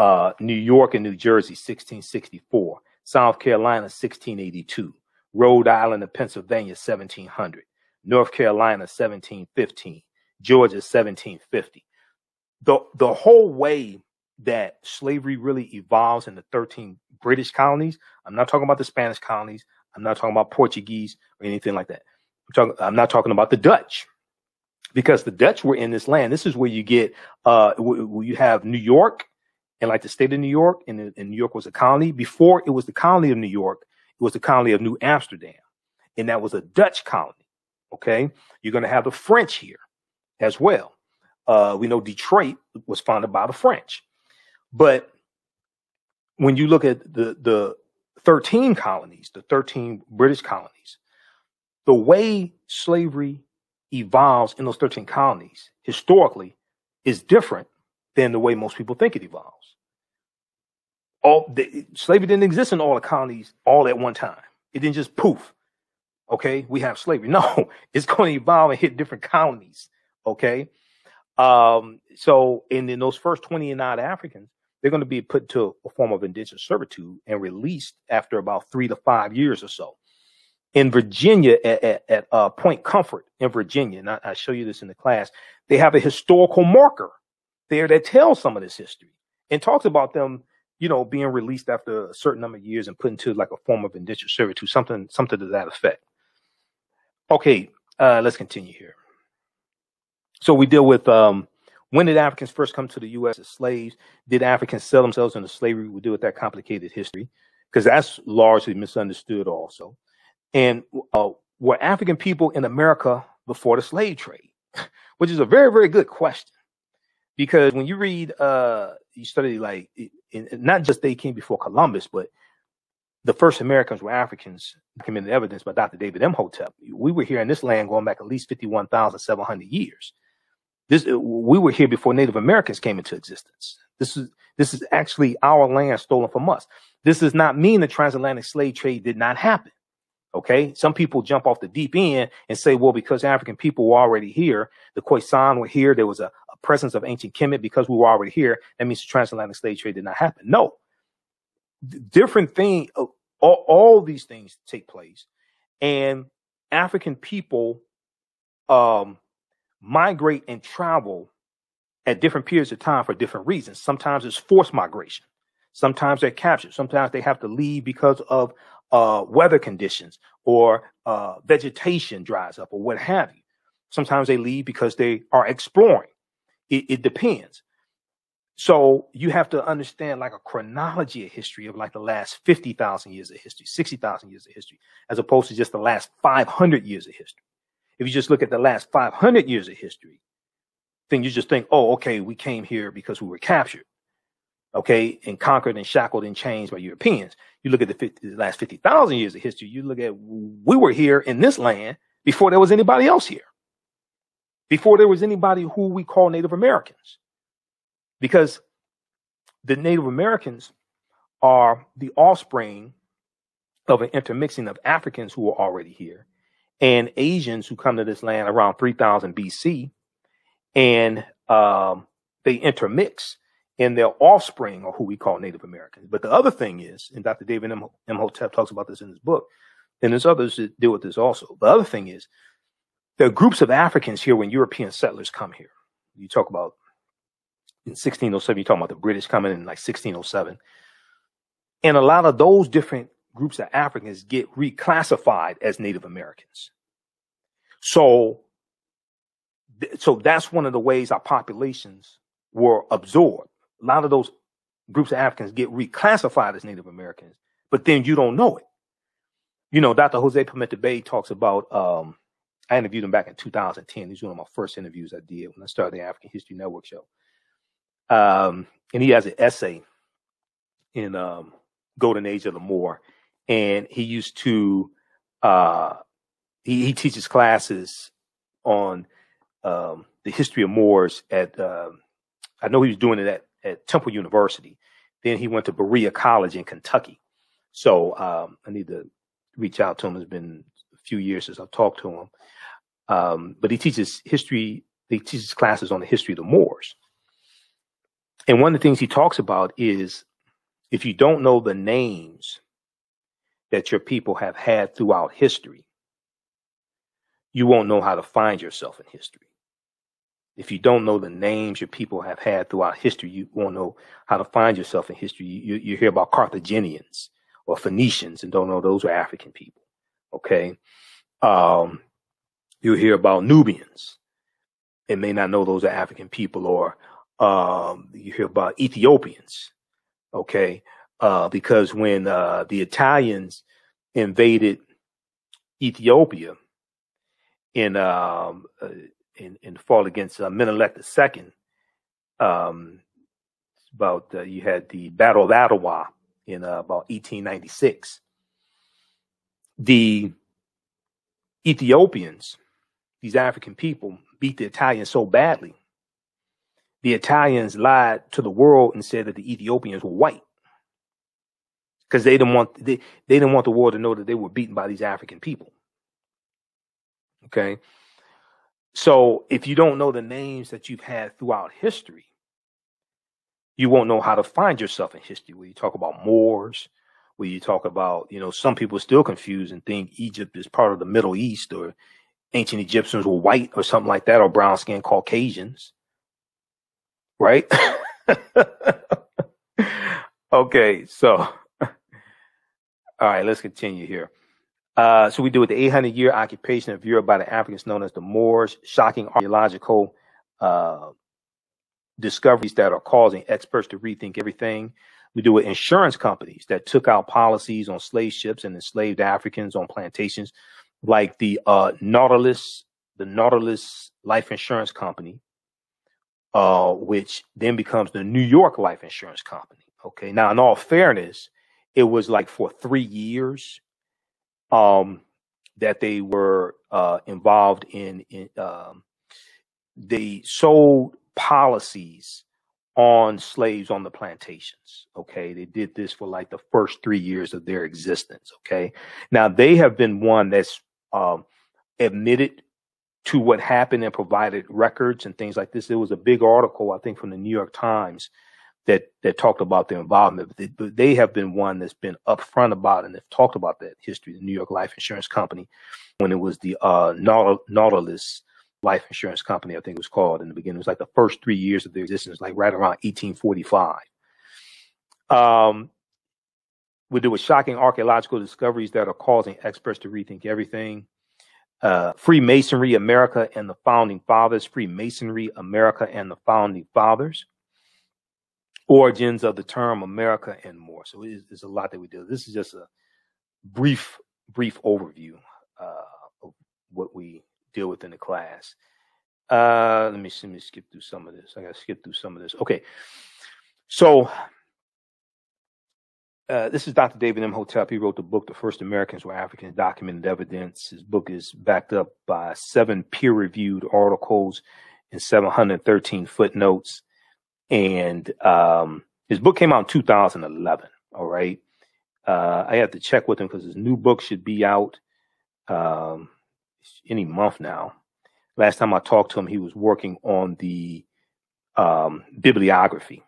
uh, New York and New Jersey, 1664, South Carolina, 1682, Rhode Island and Pennsylvania, 1700, North Carolina, 1715, Georgia, 1750. The, the whole way that slavery really evolves in the 13 British colonies, I'm not talking about the Spanish colonies, I'm not talking about Portuguese or anything like that. I'm, talking, I'm not talking about the Dutch because the Dutch were in this land. This is where you get, uh, where you have New York and like the state of New York, and, and New York was a colony. Before it was the colony of New York, it was the colony of New Amsterdam, and that was a Dutch colony. Okay, you're going to have the French here as well. Uh, we know Detroit was founded by the French, but when you look at the the 13 colonies, the 13 British colonies, the way slavery evolves in those 13 colonies historically is different than the way most people think it evolves. All the, slavery didn't exist in all the colonies all at one time. It didn't just poof. Okay, we have slavery. No, it's going to evolve and hit different colonies. Okay, um, so in, in those first twenty and odd Africans, they're going to be put to a form of indentured servitude and released after about three to five years or so. In Virginia, at, at, at uh, Point Comfort in Virginia, and I, I show you this in the class, they have a historical marker there that tells some of this history and talks about them, you know, being released after a certain number of years and put into like a form of indentured servitude, something, something to that effect. Okay, uh, let's continue here. So we deal with um, when did Africans first come to the U.S. as slaves? Did Africans sell themselves into slavery? We deal with that complicated history because that's largely misunderstood also. And uh, were African people in America before the slave trade? Which is a very, very good question because when you read uh you study like not just they came before Columbus, but the first Americans were Africans came into evidence by Dr. David Imhotep. We were here in this land going back at least 51,700 years. This we were here before Native Americans came into existence. This is this is actually our land stolen from us. This does not mean the transatlantic slave trade did not happen. Okay. Some people jump off the deep end and say, well, because African people were already here, the Khoisan were here, there was a, a presence of ancient Kemet because we were already here. That means the transatlantic slave trade did not happen. No. D- different thing, uh, all, all these things take place. And African people um, migrate and travel at different periods of time for different reasons. Sometimes it's forced migration. Sometimes they're captured. Sometimes they have to leave because of uh, weather conditions or uh, vegetation dries up or what have you. Sometimes they leave because they are exploring. It, it depends. So you have to understand like a chronology of history of like the last 50,000 years of history, 60,000 years of history, as opposed to just the last 500 years of history. If you just look at the last 500 years of history, then you just think, oh, okay, we came here because we were captured okay, and conquered and shackled and changed by Europeans. You look at the, 50, the last 50,000 years of history, you look at we were here in this land before there was anybody else here, before there was anybody who we call Native Americans. Because the Native Americans are the offspring of an intermixing of Africans who were already here and Asians who come to this land around 3000 BC and um, they intermix and their offspring are who we call Native Americans. But the other thing is, and Dr. David M. Imhotep talks about this in his book, and there's others that deal with this also. The other thing is, there are groups of Africans here when European settlers come here. You talk about in 1607, you talk about the British coming in like 1607. And a lot of those different groups of Africans get reclassified as Native Americans. So, so that's one of the ways our populations were absorbed. A lot of those groups of Africans get reclassified as Native Americans, but then you don't know it. You know, Dr. Jose Pimienta-Bey talks about, um, I interviewed him back in 2010. He's one of my first interviews I did when I started the African History Network show. Um, and he has an essay in um, Golden Age of the Moor, and he used to uh, he, he, teaches classes on um, the history of Moors at uh, I know he was doing it at, at Temple University. Then he went to Berea College in Kentucky. So um, I need to reach out to him. It's been a few years since I've talked to him. Um, but he teaches history. He teaches classes on the history of the Moors. And one of the things he talks about is if you don't know the names that your people have had throughout history, you won't know how to find yourself in history. If you don't know the names your people have had throughout history, you won't know how to find yourself in history. You, you hear about Carthaginians or Phoenicians and don't know those are African people. Okay. Um, you hear about Nubians and may not know those are African people or, um, you hear about Ethiopians. Okay. Uh, because when, uh, the Italians invaded Ethiopia in, um, uh, in, in fought against uh, Menelik II, um, about, uh, you had the Battle of Adwa in uh, about 1896. The Ethiopians, these African people, beat the Italians so badly. The Italians lied to the world and said that the Ethiopians were white because they didn't want they, they didn't want the world to know that they were beaten by these African people. Okay, so if you don't know the names that you've had throughout history, you won't know how to find yourself in history. Where you talk about Moors, where you talk about, you know, some people still confuse and think Egypt is part of the Middle East or ancient Egyptians were white or something like that, or brown skinned Caucasians. Right? okay, so all right, let's continue here. Uh, so we do with the 800 year occupation of Europe by the Africans known as the Moors, shocking archaeological uh, discoveries that are causing experts to rethink everything. We do with insurance companies that took out policies on slave ships and enslaved Africans on plantations, like the uh, Nautilus, the Nautilus Life Insurance Company, uh, which then becomes the New York Life Insurance Company. Okay, now in all fairness, it was like for three years um, that they were uh, involved in. in um, they sold policies on slaves on the plantations. Okay. They did this for like the first three years of their existence. Okay. Now they have been one that's um, admitted to what happened and provided records and things like this. There was a big article, I think, from the New York Times that that talked about their involvement. But they, they have been one that's been upfront about and they've talked about that history. The New York Life Insurance Company, when it was the uh, Nautilus life insurance company, I think it was called in the beginning. It was like the first three years of their existence, like right around 1845. Um, we do with shocking archaeological discoveries that are causing experts to rethink everything. Uh, Freemasonry, America and the Founding Fathers, Freemasonry, America and the Founding Fathers, origins of the term America and more. So it's a lot that we do. This is just a brief, brief overview uh, of what we deal with in the class. Uh, let me see, let me skip through some of this. I got to skip through some of this. Okay, so uh, this is Dr. David Imhotep. He wrote the book, The First Americans Were Africans, Documented Evidence. His book is backed up by seven peer-reviewed articles and 713 footnotes. And um, his book came out in 2011. All right. Uh, I have to check with him because his new book should be out. Um, any month now. Last time I talked to him, he was working on the um, bibliography.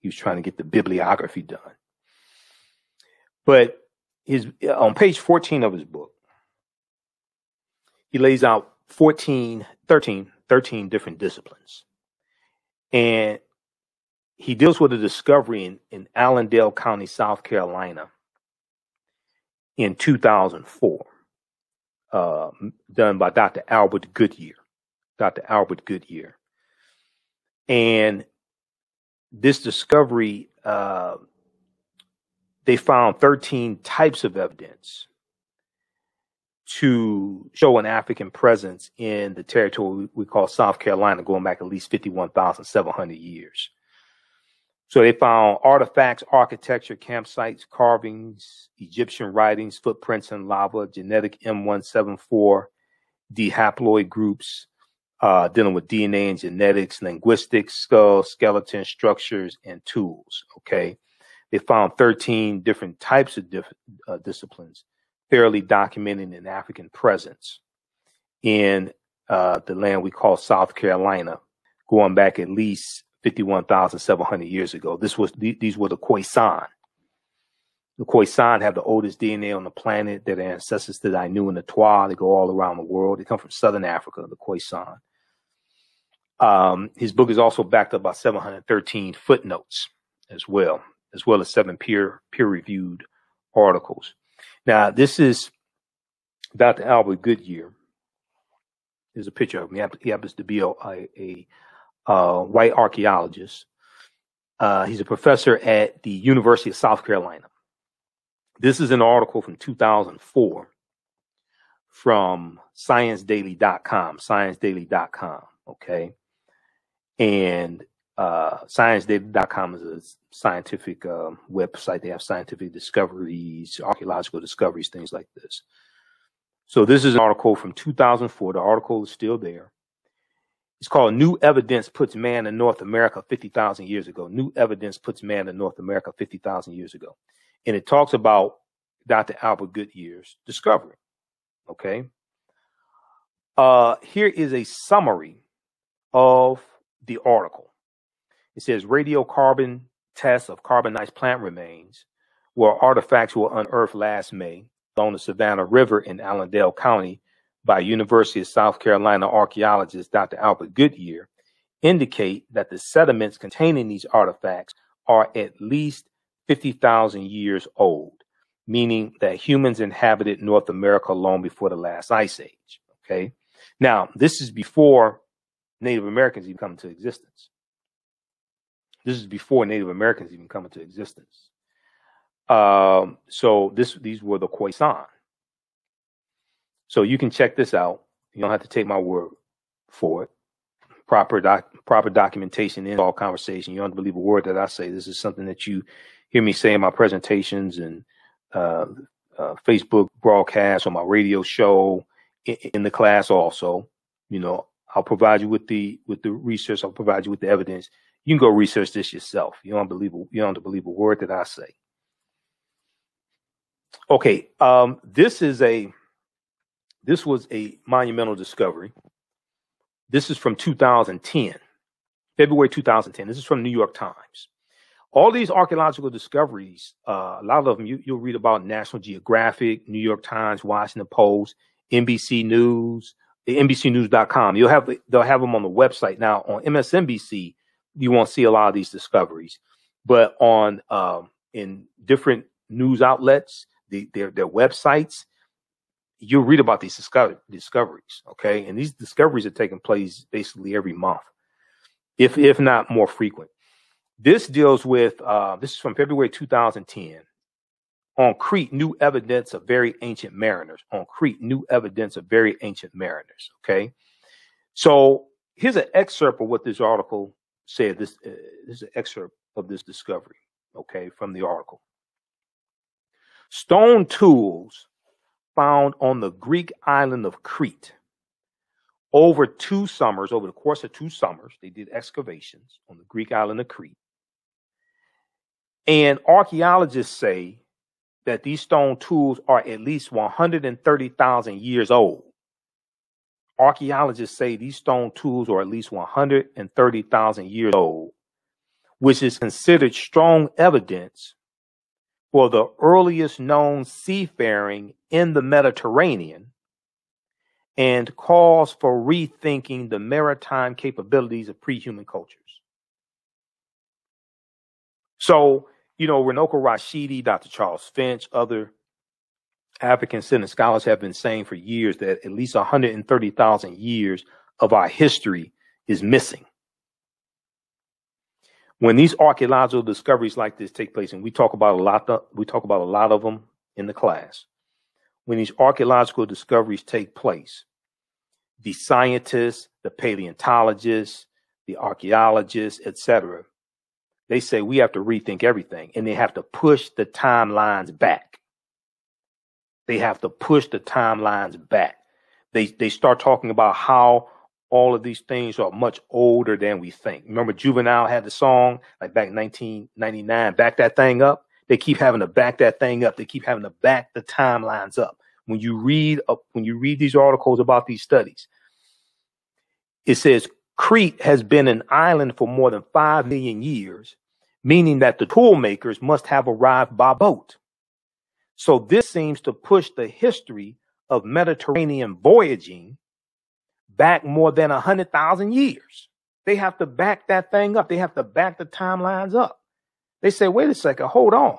He was trying to get the bibliography done. But his on page 14 of his book, he lays out 14, 13, 13 different disciplines. And he deals with a discovery in, in Allendale County, South Carolina in 2004, uh, done by Dr. Albert Goodyear. Dr. Albert Goodyear. And this discovery, uh, they found 13 types of evidence to show an African presence in the territory we call South Carolina, going back at least 51,700 years. So they found artifacts, architecture, campsites, carvings, Egyptian writings, footprints in lava, genetic M174, D haplogroups, uh, dealing with DNA and genetics, linguistics, skull, skeleton structures, and tools. Okay. They found 13 different types of diff- uh, disciplines, fairly documenting an African presence in uh, the land we call South Carolina, going back at least 51,700 years ago. This was these were the Khoisan. The Khoisan have the oldest DNA on the planet. They're the ancestors that I knew in the Twa. They go all around the world. They come from Southern Africa, the Khoisan. Um, his book is also backed up by 713 footnotes as well, as well as seven peer peer reviewed articles. Now, this is Dr. Albert Goodyear. There's a picture of him. He happens to be a, a, uh, white archaeologist. Uh, he's a professor at the University of South Carolina. This is an article from 2004 from ScienceDaily.com. ScienceDaily.com. Okay, and uh, ScienceDaily.com is a scientific uh, website. They have scientific discoveries, archaeological discoveries, things like this. So this is an article from 2004. The article is still there. It's called New Evidence Puts Man in North America 50,000 years ago. New Evidence Puts Man in North America 50,000 years ago. And it talks about Dr. Albert Goodyear's discovery. Okay. Uh, here is a summary of the article. It says radiocarbon tests of carbonized plant remains where artifacts were unearthed last May along the Savannah River in Allendale County by University of South Carolina archaeologist Dr. Albert Goodyear indicate that the sediments containing these artifacts are at least 50,000 years old, meaning that humans inhabited North America long before the last ice age. Okay. Now, this is before Native Americans even come into existence. This is before Native Americans even come into existence. Um, so this these were the Khoisan. So you can check this out. You don't have to take my word for it. Proper doc, proper documentation in all conversation. You don't believe a word that I say. This is something that you hear me say in my presentations and uh, uh, Facebook broadcasts on my radio show in, in the class. Also, you know, I'll provide you with the with the research. I'll provide you with the evidence. You can go research this yourself. You don't believe you don't believe a word that I say. Okay, um, this is a this was a monumental discovery. This is from 2010, February 2010. This is from New York Times. All these archaeological discoveries, uh, a lot of them you, will read about National Geographic, New York Times, Washington Post, NBC News, the NBCNews.com. You'll have they'll have them on the website now. On MSNBC, you won't see a lot of these discoveries, but on um, in different news outlets, the, their their websites, you'll read about these discover- discoveries, okay? And these discoveries are taking place basically every month, if if not more frequent. This deals with uh, this is from February 2010. On Crete, new evidence of very ancient mariners. On Crete, new evidence of very ancient mariners. Okay, so here's an excerpt of what this article said. This, uh, this is an excerpt of this discovery. Okay, from the article. Stone tools found on the Greek island of Crete. Over two summers, over the course of two summers, they did excavations on the Greek island of Crete. And archaeologists say that these stone tools are at least 130,000 years old. Archaeologists say these stone tools are at least 130,000 years old, which is considered strong evidence for the earliest known seafaring in the Mediterranean and calls for rethinking the maritime capabilities of pre human cultures. So, you know, Runoko Rashidi, Dr. Charles Finch, other African descendant scholars have been saying for years that at least 130,000 years of our history is missing. When these archaeological discoveries like this take place, and we talk about a lot, of, we talk about a lot of them in the class. When these archaeological discoveries take place, the scientists, the paleontologists, the archaeologists, etc., they say we have to rethink everything, and they have to push the timelines back. They have to push the timelines back. They they start talking about how all of these things are much older than we think. Remember, Juvenile had the song like back in 1999, back that thing up. They keep having to back that thing up. They keep having to back the timelines up. When you read uh, when you read these articles about these studies, it says Crete has been an island for more than five million years, meaning that the tool makers must have arrived by boat. So this seems to push the history of Mediterranean voyaging back more than a hundred thousand years. They have to back that thing up. They have to back the timelines up. They say, wait a second, hold on.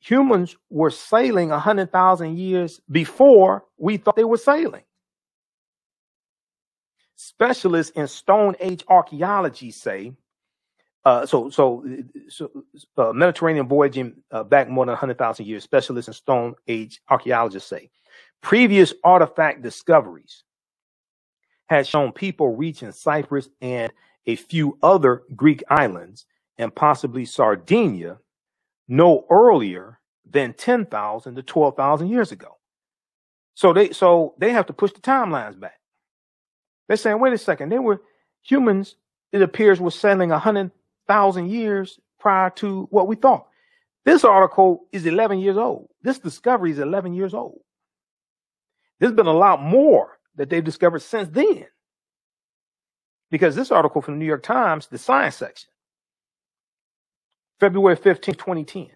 Humans were sailing a hundred thousand years before we thought they were sailing. Specialists in Stone Age archaeology say, uh, so so so uh, Mediterranean voyaging uh, back more than 100,000 years. Specialists in Stone Age archaeologists say, previous artifact discoveries had shown people reaching Cyprus and a few other Greek islands and possibly Sardinia no earlier than 10,000 to 12,000 years ago. So they so they have to push the timelines back. They're saying, wait a second, they were humans, it appears, were sailing 100,000 years prior to what we thought. This article is 11 years old. This discovery is 11 years old. There's been a lot more that they've discovered since then. Because this article from the New York Times, the science section, February 15, 2010.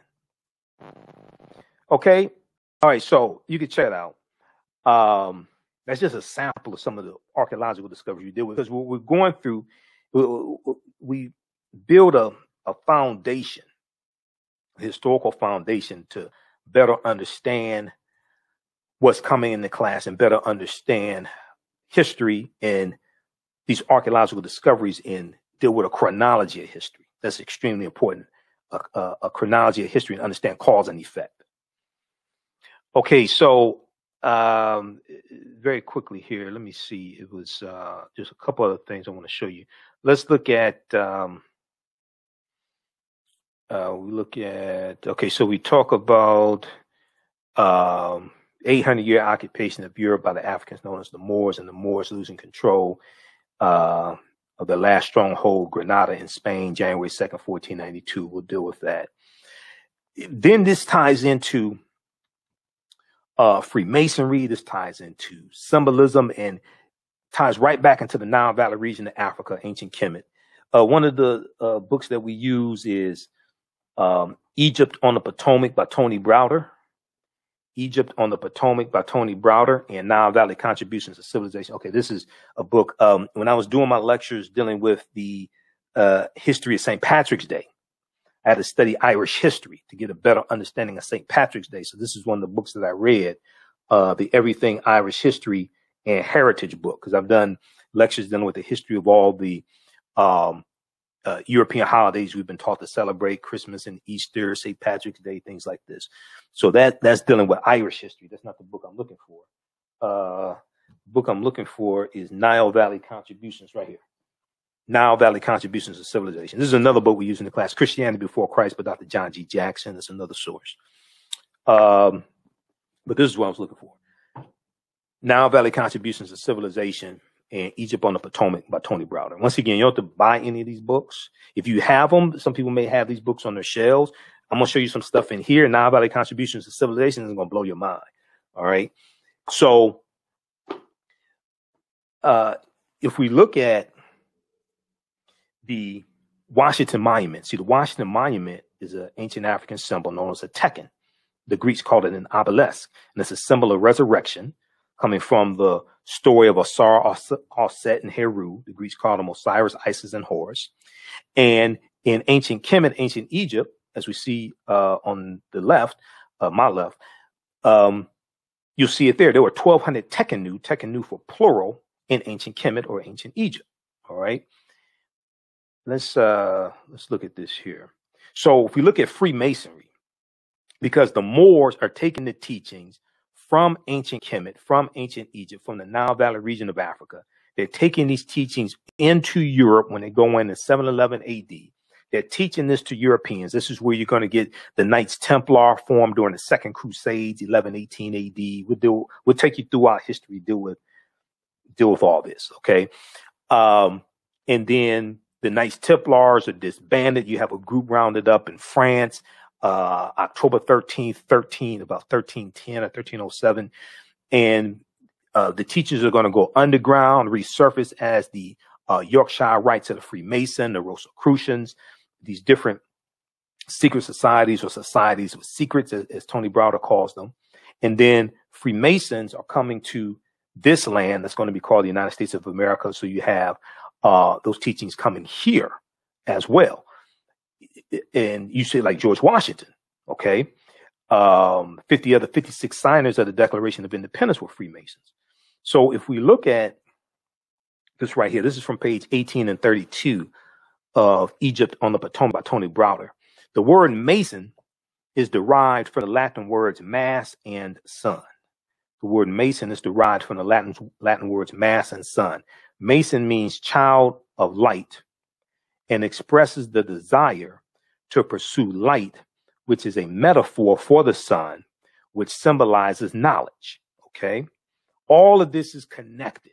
Okay. All right. So you can check it out. Um, that's just a sample of some of the archaeological discoveries we did with because what we're going through, we, build a, a foundation, a historical foundation to better understand what's coming in the class and better understand history and these archaeological discoveries and deal with a chronology of history. That's extremely important. A, a, a chronology of history and understand cause and effect. Okay, so um, very quickly here, let me see. It was uh, just a couple other things I want to show you. Let's look at. Um, uh, we look at. Okay, so we talk about um, 800 year occupation of Europe by the Africans known as the Moors, and the Moors losing control uh, of the last stronghold, Granada in Spain, January 2nd, 1492. We'll deal with that. Then this ties into uh, Freemasonry. This ties into symbolism and ties right back into the Nile Valley region of Africa, ancient Kemet. Uh, one of the uh, books that we use is um, Egypt on the Potomac by Tony Browder. Egypt on the Potomac by Tony Browder and Nile Valley Contributions to Civilization. Okay, this is a book. Um, when I was doing my lectures dealing with the uh, history of St. Patrick's Day, I had to study Irish history to get a better understanding of St. Patrick's Day. So this is one of the books that I read, uh, the Everything Irish History and Heritage book, because I've done lectures dealing with the history of all the um, uh, European holidays we've been taught to celebrate Christmas and Easter, St. Patrick's Day, things like this. So that that's dealing with Irish history. That's not the book I'm looking for. Uh, book I'm looking for is Nile Valley Contributions right here. Nile Valley Contributions to Civilization. This is another book we use in the class, Christianity Before Christ by Dr. John G. Jackson. That's another source. Um, but this is what I was looking for. Nile Valley Contributions to Civilization and Egypt on the Potomac by Tony Browder. Once again, you don't have to buy any of these books. If you have them, some people may have these books on their shelves. I'm gonna show you some stuff in here. The contributions to civilization is gonna blow your mind. All right. So uh, if we look at the Washington Monument, see the Washington Monument is an ancient African symbol known as a tekhen. The Greeks called it an obelisk, and it's a symbol of resurrection coming from the story of Osar, Auset, and Heru. The Greeks called them Osiris, Isis, and Horus. And In ancient Kemet, ancient Egypt, as we see uh, on the left, uh, my left, um, you'll see it there. There were 1,200 tekhenu, tekhenu for plural, in ancient Kemet or ancient Egypt. All right. Let's uh, let's look at this here. So if we look at Freemasonry, because the Moors are taking the teachings from ancient Kemet, from ancient Egypt, from the Nile Valley region of Africa, they're taking these teachings into Europe when they go in in 711 AD. They're teaching this to Europeans. This is where you're going to get the Knights Templar formed during the Second Crusades, 1118 AD. We'll we'll take you through our history, deal with, deal with all this. Okay. Um, and then the Knights Templars are disbanded. You have a group rounded up in France, uh, October 13th, 13, about 1310 or 1307. And uh, the teachers are going to go underground, resurface as the uh, Yorkshire Rites of the Freemason, the Rosicrucians, these different secret societies or societies with secrets, as, as Tony Browder calls them. And then Freemasons are coming to this land that's going to be called the United States of America. So you have uh, those teachings coming here as well. And you say like George Washington, okay? Um, 50 other 56 signers of the Declaration of Independence were Freemasons. So if we look at this right here, this is from page 18 and 32 of Egypt on the Potomac by Tony Browder. The word Mason is derived from the Latin words mass and sun. The word Mason is derived from the Latin, Latin words mass and sun. Mason means child of light and expresses the desire to pursue light, which is a metaphor for the sun, which symbolizes knowledge. Okay. All of this is connected.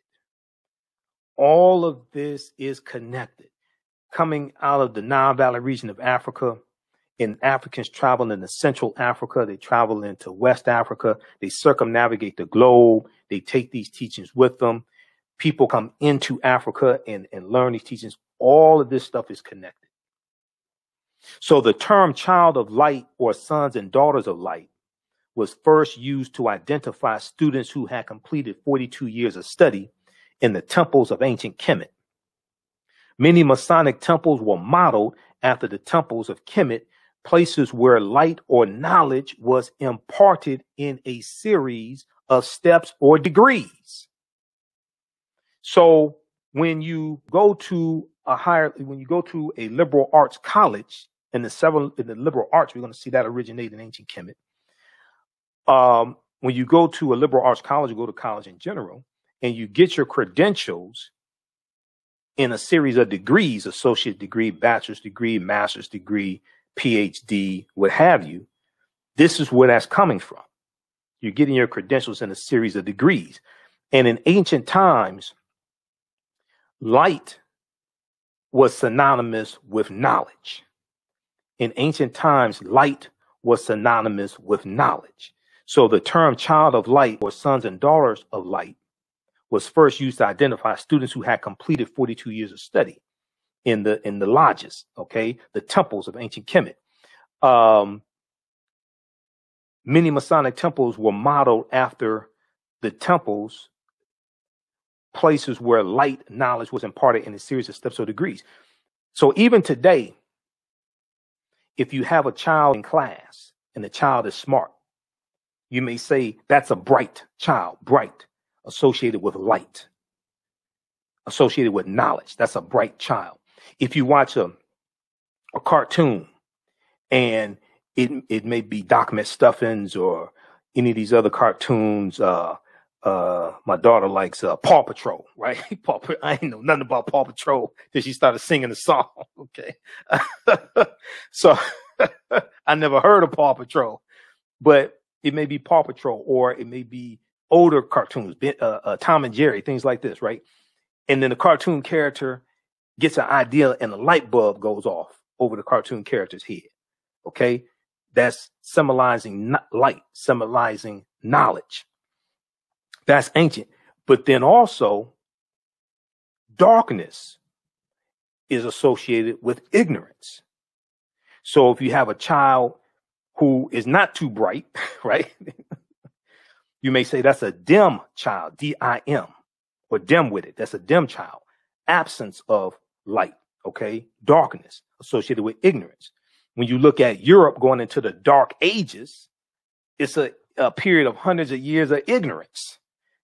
All of this is connected. Coming out of the Nile Valley region of Africa, and Africans travel into Central Africa, they travel into West Africa, they circumnavigate the globe, they take these teachings with them. People come into Africa and, and learn these teachings. All of this stuff is connected. So the term child of light or sons and daughters of light was first used to identify students who had completed 42 years of study in the temples of ancient Kemet. Many Masonic temples were modeled after the temples of Kemet, places where light or knowledge was imparted in a series of steps or degrees. So when you go to a higher, when you go to a liberal arts college in the several, in the liberal arts, we're going to see that originate in ancient Kemet um, when you go to a liberal arts college or go to college in general, and you get your credentials in a series of degrees associate degree, bachelor's degree, master's degree, PhD, what have you this is where that's coming from. You're getting your credentials in a series of degrees. And in ancient times, light was synonymous with knowledge. In ancient times, light was synonymous with knowledge. So the term child of light or sons and daughters of light was first used to identify students who had completed 42 years of study in the in the lodges, okay, the temples of ancient Kemet. Um, many Masonic temples were modeled after the temples, places where light knowledge was imparted in a series of steps or degrees. So even today, if you have a child in class and the child is smart, you may say that's a bright child, bright, associated with light, associated with knowledge. That's a bright child. If you watch a, a cartoon and it, it may be Doc McStuffins or any of these other cartoons, uh, uh, my daughter likes uh, Paw Patrol, right? Paw, I ain't know nothing about Paw Patrol till she started singing the song. Okay, so I never heard of Paw Patrol, but it may be Paw Patrol or it may be older cartoons, uh, uh, Tom and Jerry, things like this, right? And then the cartoon character gets an idea and a light bulb goes off over the cartoon character's head. Okay. That's symbolizing not light, symbolizing knowledge. That's ancient. But then also darkness is associated with ignorance. So if you have a child who is not too bright, right? you may say that's a dim child, D I M, or dim with it. That's a dim child, absence of light. Okay, darkness associated with ignorance. When you look at Europe going into the dark ages, it's a, a period of hundreds of years of ignorance.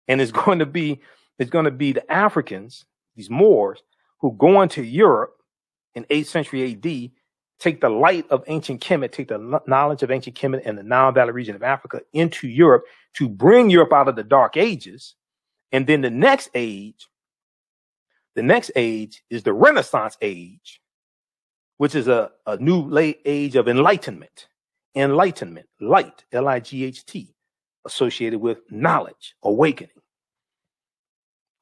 And it's going to be it's going to be the Africans, these Moors, who go into Europe in 8th century AD, take the light of ancient Kemet, take the knowledge of ancient Kemet and the Nile Valley region of Africa into Europe to bring Europe out of the dark ages. And then the next age, the next age is the Renaissance age, which is a, a new late age of enlightenment. Enlightenment, light, L I G H T, associated with knowledge, awakening.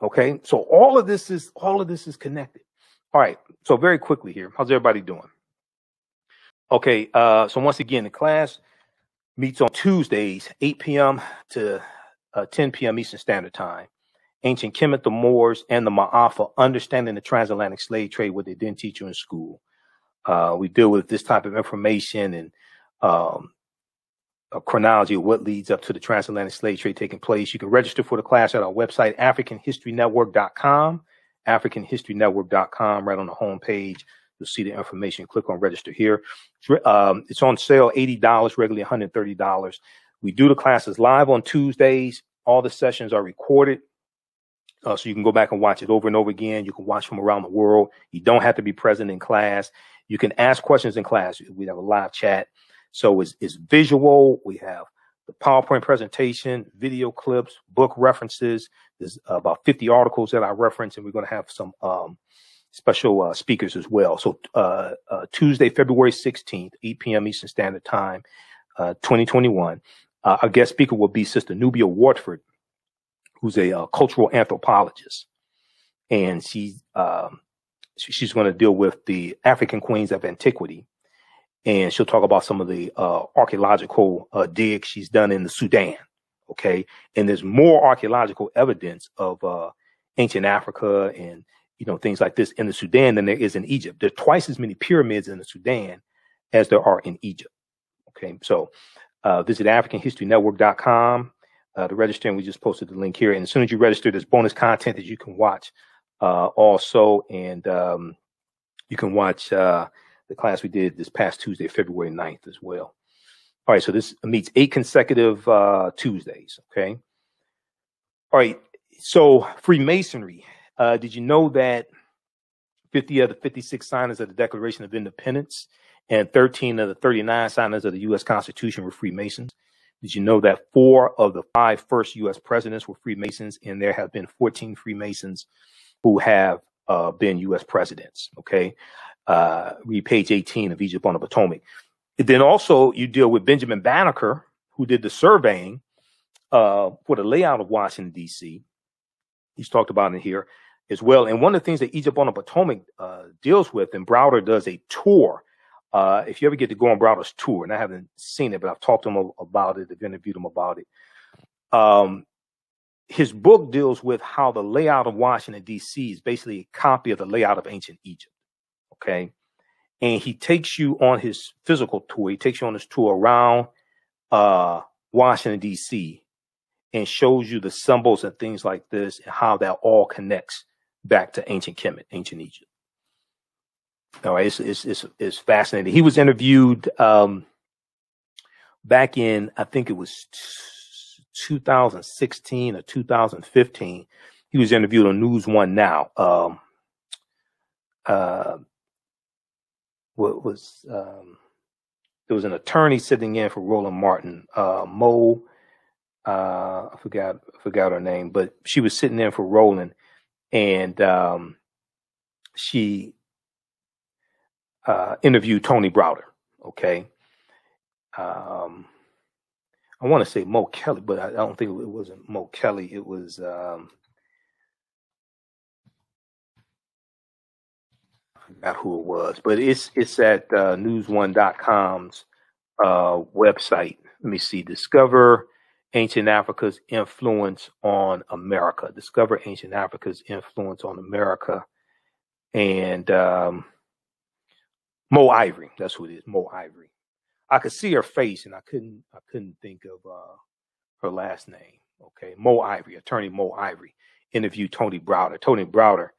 Okay, so all of this is all of this is connected. All right, so very quickly here, how's everybody doing? Okay, uh, so once again, the class meets on Tuesdays, 8 p.m. to uh, 10 p.m. Eastern Standard Time. Ancient Kemet, the Moors, and the Maafa, understanding the transatlantic slave trade, what they didn't teach you in school. Uh, we deal with this type of information and um, a chronology of what leads up to the transatlantic slave trade taking place. You can register for the class at our website, AfricanHistoryNetwork.com, AfricanHistoryNetwork.com, right on the homepage. You'll see the information. Click on register here. Um, it's on sale, $80, regularly $130. We do the classes live on Tuesdays. All the sessions are recorded. Uh, so you can go back and watch it over and over again. You can watch from around the world. You don't have to be present in class. You can ask questions in class. We have a live chat. So it's, it's visual. We have the PowerPoint presentation, video clips, book references. There's about 50 articles that I reference, and we're going to have some um, special uh, speakers as well. So uh, uh, Tuesday, February 16th, 8 p.m. Eastern Standard Time, uh, 2021. Uh, our guest speaker will be Sister Nubia Wardford, who's a uh, cultural anthropologist, and she's um, she's going to deal with the African queens of antiquity and she'll talk about some of the uh, archaeological uh, digs she's done in the Sudan. Okay, and there's more archaeological evidence of uh, ancient Africa and you know things like this in the Sudan than there is in Egypt. There's twice as many pyramids in the Sudan as there are in Egypt. Okay, so uh, visit AfricanHistoryNetwork.com uh, to register, and we just posted the link here. And as soon as you register, there's bonus content that you can watch uh, also, and um, you can watch the class we did this past Tuesday, February 9th as well. All right, so this meets eight consecutive uh, Tuesdays, okay? All right, so Freemasonry. Uh, did you know that 50 of the 56 signers of the Declaration of Independence and 13 of the 39 signers of the U.S. Constitution were Freemasons? Did you know that four of the five first U.S. presidents were Freemasons, and there have been 14 Freemasons who have uh, been U.S. presidents? Okay, uh, read page 18 of Egypt on the Potomac. And then also you deal with Benjamin Banneker, who did the surveying uh, for the layout of Washington, D.C. He's talked about it here as well. And one of the things that Egypt on the Potomac uh, deals with, and Browder does a tour. Uh, if you ever get to go on Browder's tour, and I haven't seen it, but I've talked to him about it, I've interviewed him about it. Um, his book deals with how the layout of Washington, D.C. is basically a copy of the layout of ancient Egypt. Okay. And he takes you on his physical tour. He takes you on his tour around uh, Washington, D.C., and shows you the symbols and things like this and how that all connects back to ancient Kemet, ancient Egypt. All right, it's it's it's, it's fascinating. He was interviewed um, back in I think it was 2016 or 2015. He was interviewed on News One Now. Um, uh, was um, there was an attorney sitting in for Roland Martin, uh, Mo. Uh, I forgot forgot her name, but she was sitting in for Roland, and um, she uh, interviewed Tony Browder. Okay, um, I want to say Mo Kelly, but I, I don't think it wasn't Mo Kelly. It was um, forgot who it was, but it's it's at uh, newsone.com's uh, website. Let me see. Discover ancient Africa's influence on America. Discover ancient Africa's influence on America, and um, Mo Ivory. That's who it is. Mo Ivory. I could see her face, and I couldn't I couldn't think of uh, her last name. Okay, Mo Ivory, attorney Mo Ivory, interviewed Tony Browder. Tony Browder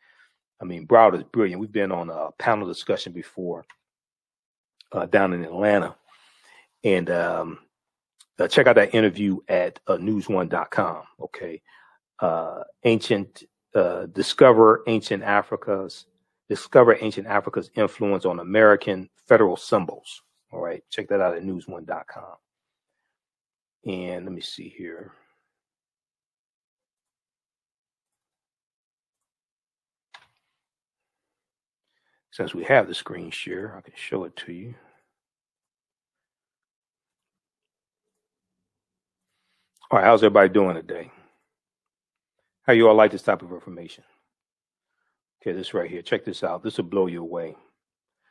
I mean, Browder is brilliant. We've been on a panel discussion before uh, down in Atlanta, and um, uh, check out that interview at uh, newsone.com. Okay, uh, ancient uh, discover ancient Africa's discover ancient Africa's influence on American federal symbols. All right, check that out at newsone.com. And let me see here. Since we have the screen share, I can show it to you. All right, how's everybody doing today? How you all like this type of information? Okay, this right here. Check this out. This will blow you away.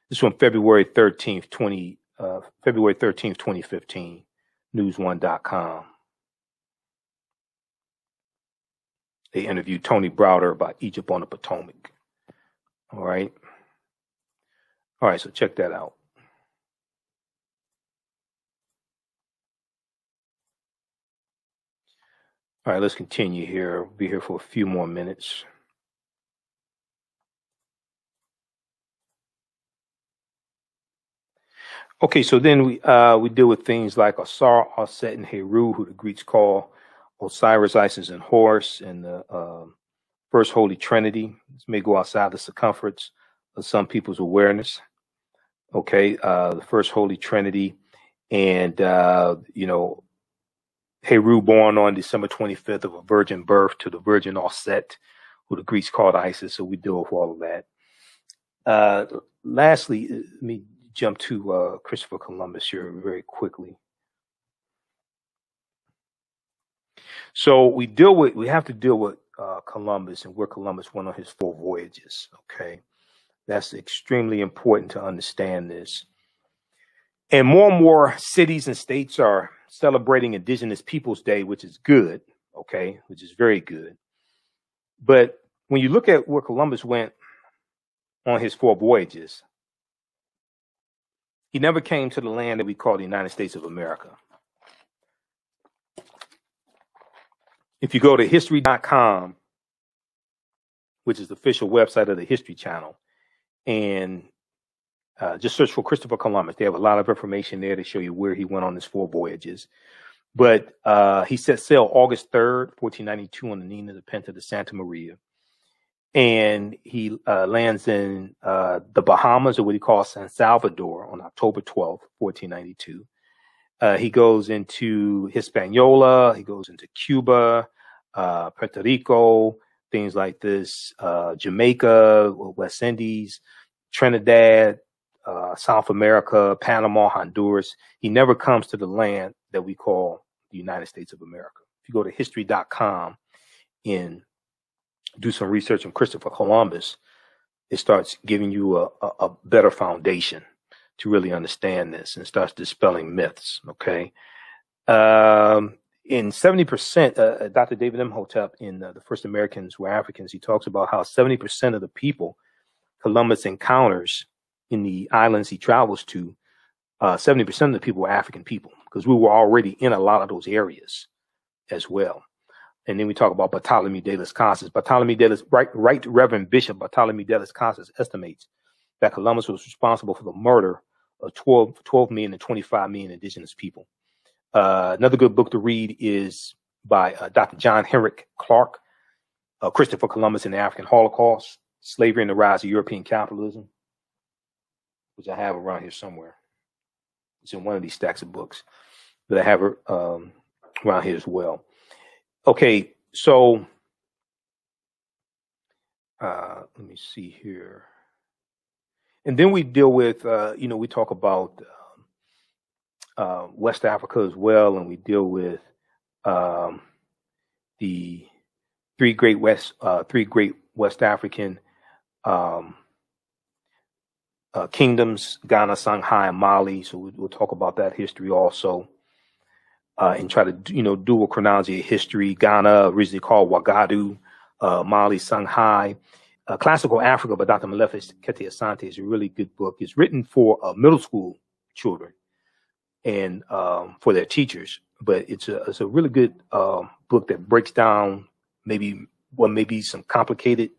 This from February 13th, 20 uh, February 13th, 2015, newsone.com. They interviewed Tony Browder about Egypt on the Potomac. All right. All right, so check that out. All right, let's continue here. We'll be here for a few more minutes. Okay, so then we uh, we deal with things like Asar, Aset, and Heru, who the Greeks call Osiris, Isis, and Horus, and the uh, First Holy Trinity. This may go outside the circumference of some people's awareness. Okay, uh, the First Holy Trinity, and uh, you know, Heru born on December 25th of a virgin birth to the Virgin Aset, who the Greeks called Isis. So we deal with all of that. Uh, lastly, let me jump to uh, Christopher Columbus here very quickly. So we deal with we have to deal with uh, Columbus and where Columbus went on his four voyages. Okay, that's extremely important to understand this. And more and more cities and states are celebrating Indigenous Peoples Day, which is good. Okay, which is very good. But when you look at where Columbus went on his four voyages, he never came to the land that we call the United States of America. If you go to history.com, which is the official website of the History Channel, and uh, just search for Christopher Columbus, they have a lot of information there to show you where he went on his four voyages. But uh, he set sail August 3rd, 1492, on the Nina the Pinta de Santa Maria and he uh, lands in uh, the Bahamas, or what he calls San Salvador, on October 12th, 1492. Uh, he goes into Hispaniola, he goes into Cuba, uh, Puerto Rico, things like this, Jamaica, West Indies, Trinidad, uh, South America, Panama, Honduras. He never comes to the land that we call the United States of America. If you go to history.com and do some research on Christopher Columbus, it starts giving you a, a, a better foundation to really understand this and starts dispelling myths. Okay. Um, in 70%, uh, uh Dr. David Imhotep in uh, The First Americans Were Africans, he talks about how 70% of the people Columbus encounters in the islands he travels to, uh, 70% of the people were African people because we were already in a lot of those areas as well. And then we talk about Bartholomew de las Casas. Bartholomew de las, right, right Reverend Bishop Bartholomew de las Casas estimates that Columbus was responsible for the murder of 12, 12 million and 25 million indigenous people. Uh, another good book to read is by uh, Dr. John Henrik Clarke, uh, Christopher Columbus and the African Holocaust, Slavery and the Rise of European Capitalism, which I have around here somewhere. It's in one of these stacks of books, but I have um, around here as well. Okay, so uh, let me see here. And then we deal with, uh, you know, we talk about uh, uh, West Africa as well, and we deal with um, the three great West, uh, three great West African um, uh, kingdoms: Ghana, Songhai, and Mali. So we, we'll talk about that history also uh, and try to you know do a chronology of history. Ghana, originally called Wagadu, uh, Mali, Songhai. Uh, Classical Africa by Dr. Molefi Kete Asante is a really good book. It's written for uh, middle school children and um, for their teachers, but it's a it's a really good uh, book that breaks down maybe what may be some complicated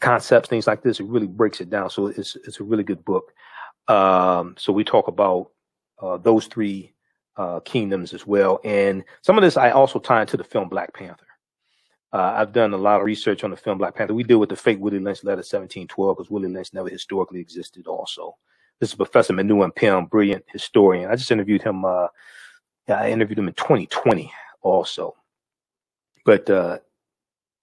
concepts, things like this. It really breaks it down. So it's it's a really good book. Um, so we talk about uh, those three uh, kingdoms as well, and some of this I also tie into the film Black Panther. Uh, I've done a lot of research on the film Black Panther. We deal with the fake Willie Lynch letter 1712 because Willie Lynch never historically existed. Also, this is Professor Manu Ampim, brilliant historian. I just interviewed him. Uh, I interviewed him in 2020 also, but uh,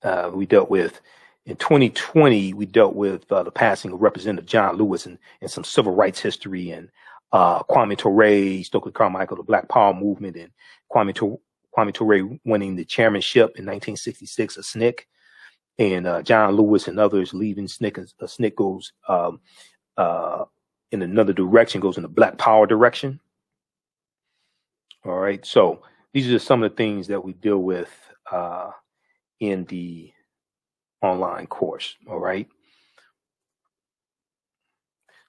uh, we dealt with in 2020 we dealt with uh, the passing of Representative John Lewis and, and some civil rights history and uh, Kwame Ture, Stokely Carmichael, the Black Power movement, and Kwame Ture, Kwame Ture winning the chairmanship in 1966 of SNCC, and uh, John Lewis and others leaving SNCC. Uh, SNCC goes um, uh, in another direction, goes in the Black Power direction. All right, so these are some of the things that we deal with uh, in the online course. All right.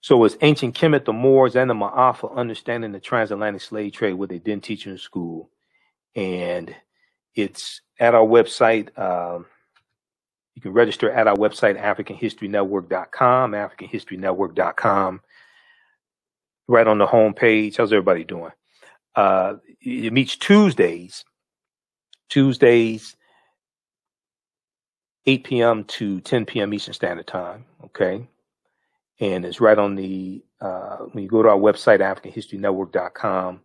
So it's ancient Kemet, the Moors, and the Maafa understanding the transatlantic slave trade, what they didn't teach in school. And it's at our website. Um, you can register at our website, AfricanHistoryNetwork.com, AfricanHistoryNetwork.com. Right on the home page. How's everybody doing? Uh, it meets Tuesdays. Tuesdays 8 p.m. to 10 p.m. Eastern Standard Time. Okay. And it's right on the, uh, when you go to our website, AfricanHistoryNetwork.com,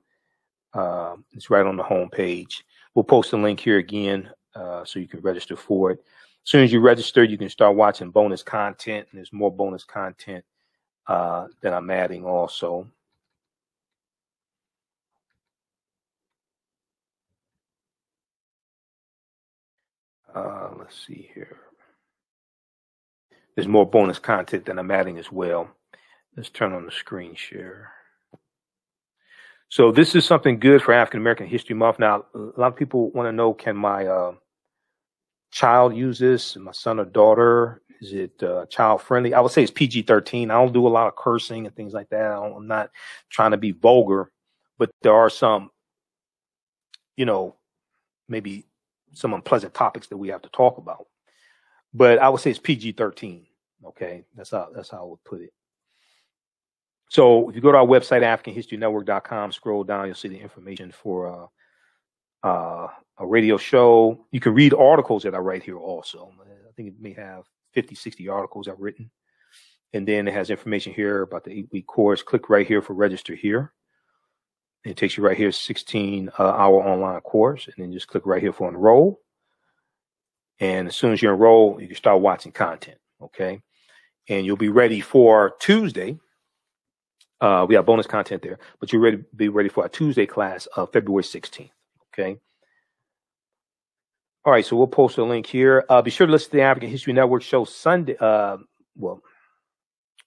uh, it's right on the home page. We'll post a link here again uh, so you can register for it. As soon as you register, you can start watching bonus content, and there's more bonus content uh, that I'm adding also. Uh, let's see here. There's more bonus content that I'm adding as well. Let's turn on the screen share. So this is something good for African American History Month. Now, a lot of people want to know: Can my uh, child use this? My son or daughter? Is it uh, child friendly? I would say it's PG-13. I don't do a lot of cursing and things like that. I'm not trying to be vulgar, but there are some, you know, maybe some unpleasant topics that we have to talk about. But I would say it's PG thirteen. Okay, that's how that's how I would put it. So if you go to our website, AfricanHistoryNetwork.com, scroll down, you'll see the information for uh, uh, a radio show. You can read articles that I write here also. I think it may have 50, 60 articles I've written. And then it has information here about the eight week course. Click right here for register here. It takes you right here, 16 uh, hour online course, and then just click right here for enroll. And as soon as you enroll, you can start watching content. Okay. And you'll be ready for Tuesday. Uh, we have bonus content there, but you're ready be ready for our Tuesday class of February 16th. Okay. All right, so we'll post a link here. Uh, be sure to listen to the African History Network show Sunday. Uh, well,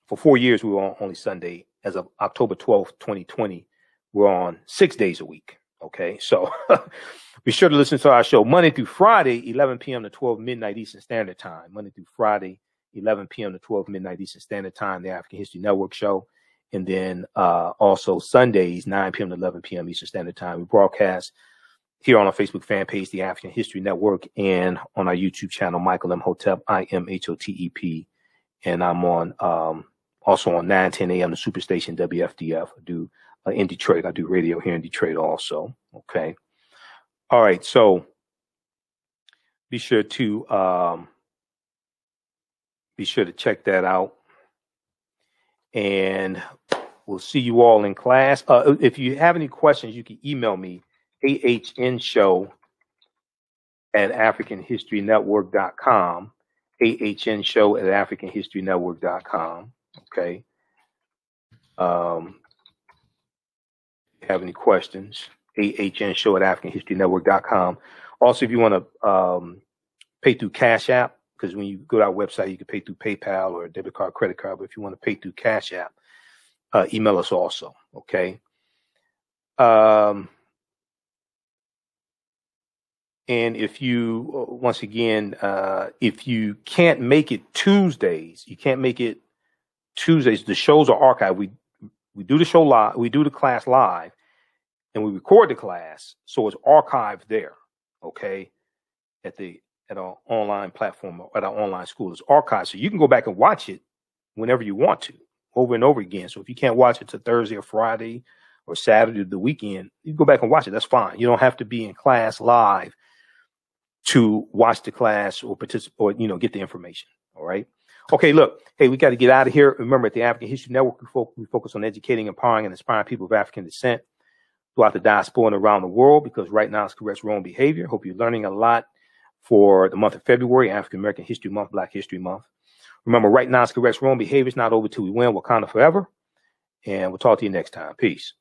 for four years we were on only Sunday. As of October 12th, 2020, we're on six days a week. Okay, so be sure to listen to our show Monday through Friday, 11 p.m. to 12 midnight Eastern Standard Time. Monday through Friday, 11 p.m. to 12 midnight Eastern Standard Time, the African History Network show. And then uh, also Sundays, 9 p.m. to 11 p.m. Eastern Standard Time. We broadcast here on our Facebook fan page, the African History Network, and on our YouTube channel, Michael Imhotep, I M H O T E P. And I'm on um, also on 9 10 a.m. the Superstation WFDF. I do uh, in Detroit. I do radio here in Detroit also. Okay. All right. So be sure to um, be sure to check that out. And we'll see you all in class. Uh, if you have any questions, you can email me, ahnshow at africanhistorynetwork.com, ahnshow at africanhistorynetwork.com. Okay. Um, have any questions, AHN show at AfricanHistoryNetwork.com. Also, if you want to um, pay through Cash App, because when you go to our website, you can pay through PayPal or debit card, credit card. But if you want to pay through Cash App, uh, email us also. Okay. Um, and if you, uh, once again, uh, if you can't make it Tuesdays, you can't make it Tuesdays. The shows are archived. We we do the show live, we do the class live, and we record the class, so it's archived there, okay, at the at our online platform or at our online school. It's archived, so you can go back and watch it whenever you want to, over and over again. So if you can't watch it to Thursday or Friday or Saturday the weekend, you go back and watch it. That's fine. You don't have to be in class live to watch the class or participate or you know get the information. All right. Okay, look, hey, we got to get out of here. Remember, at the African History Network, we, fo- we focus on educating, empowering, and inspiring people of African descent throughout the diaspora and around the world because right now it's corrects wrong behavior. Hope you're learning a lot for the month of February, African American History Month, Black History Month. Remember, right now it's corrects wrong behavior. It's not over till we win. Wakanda forever. And we'll talk to you next time. Peace.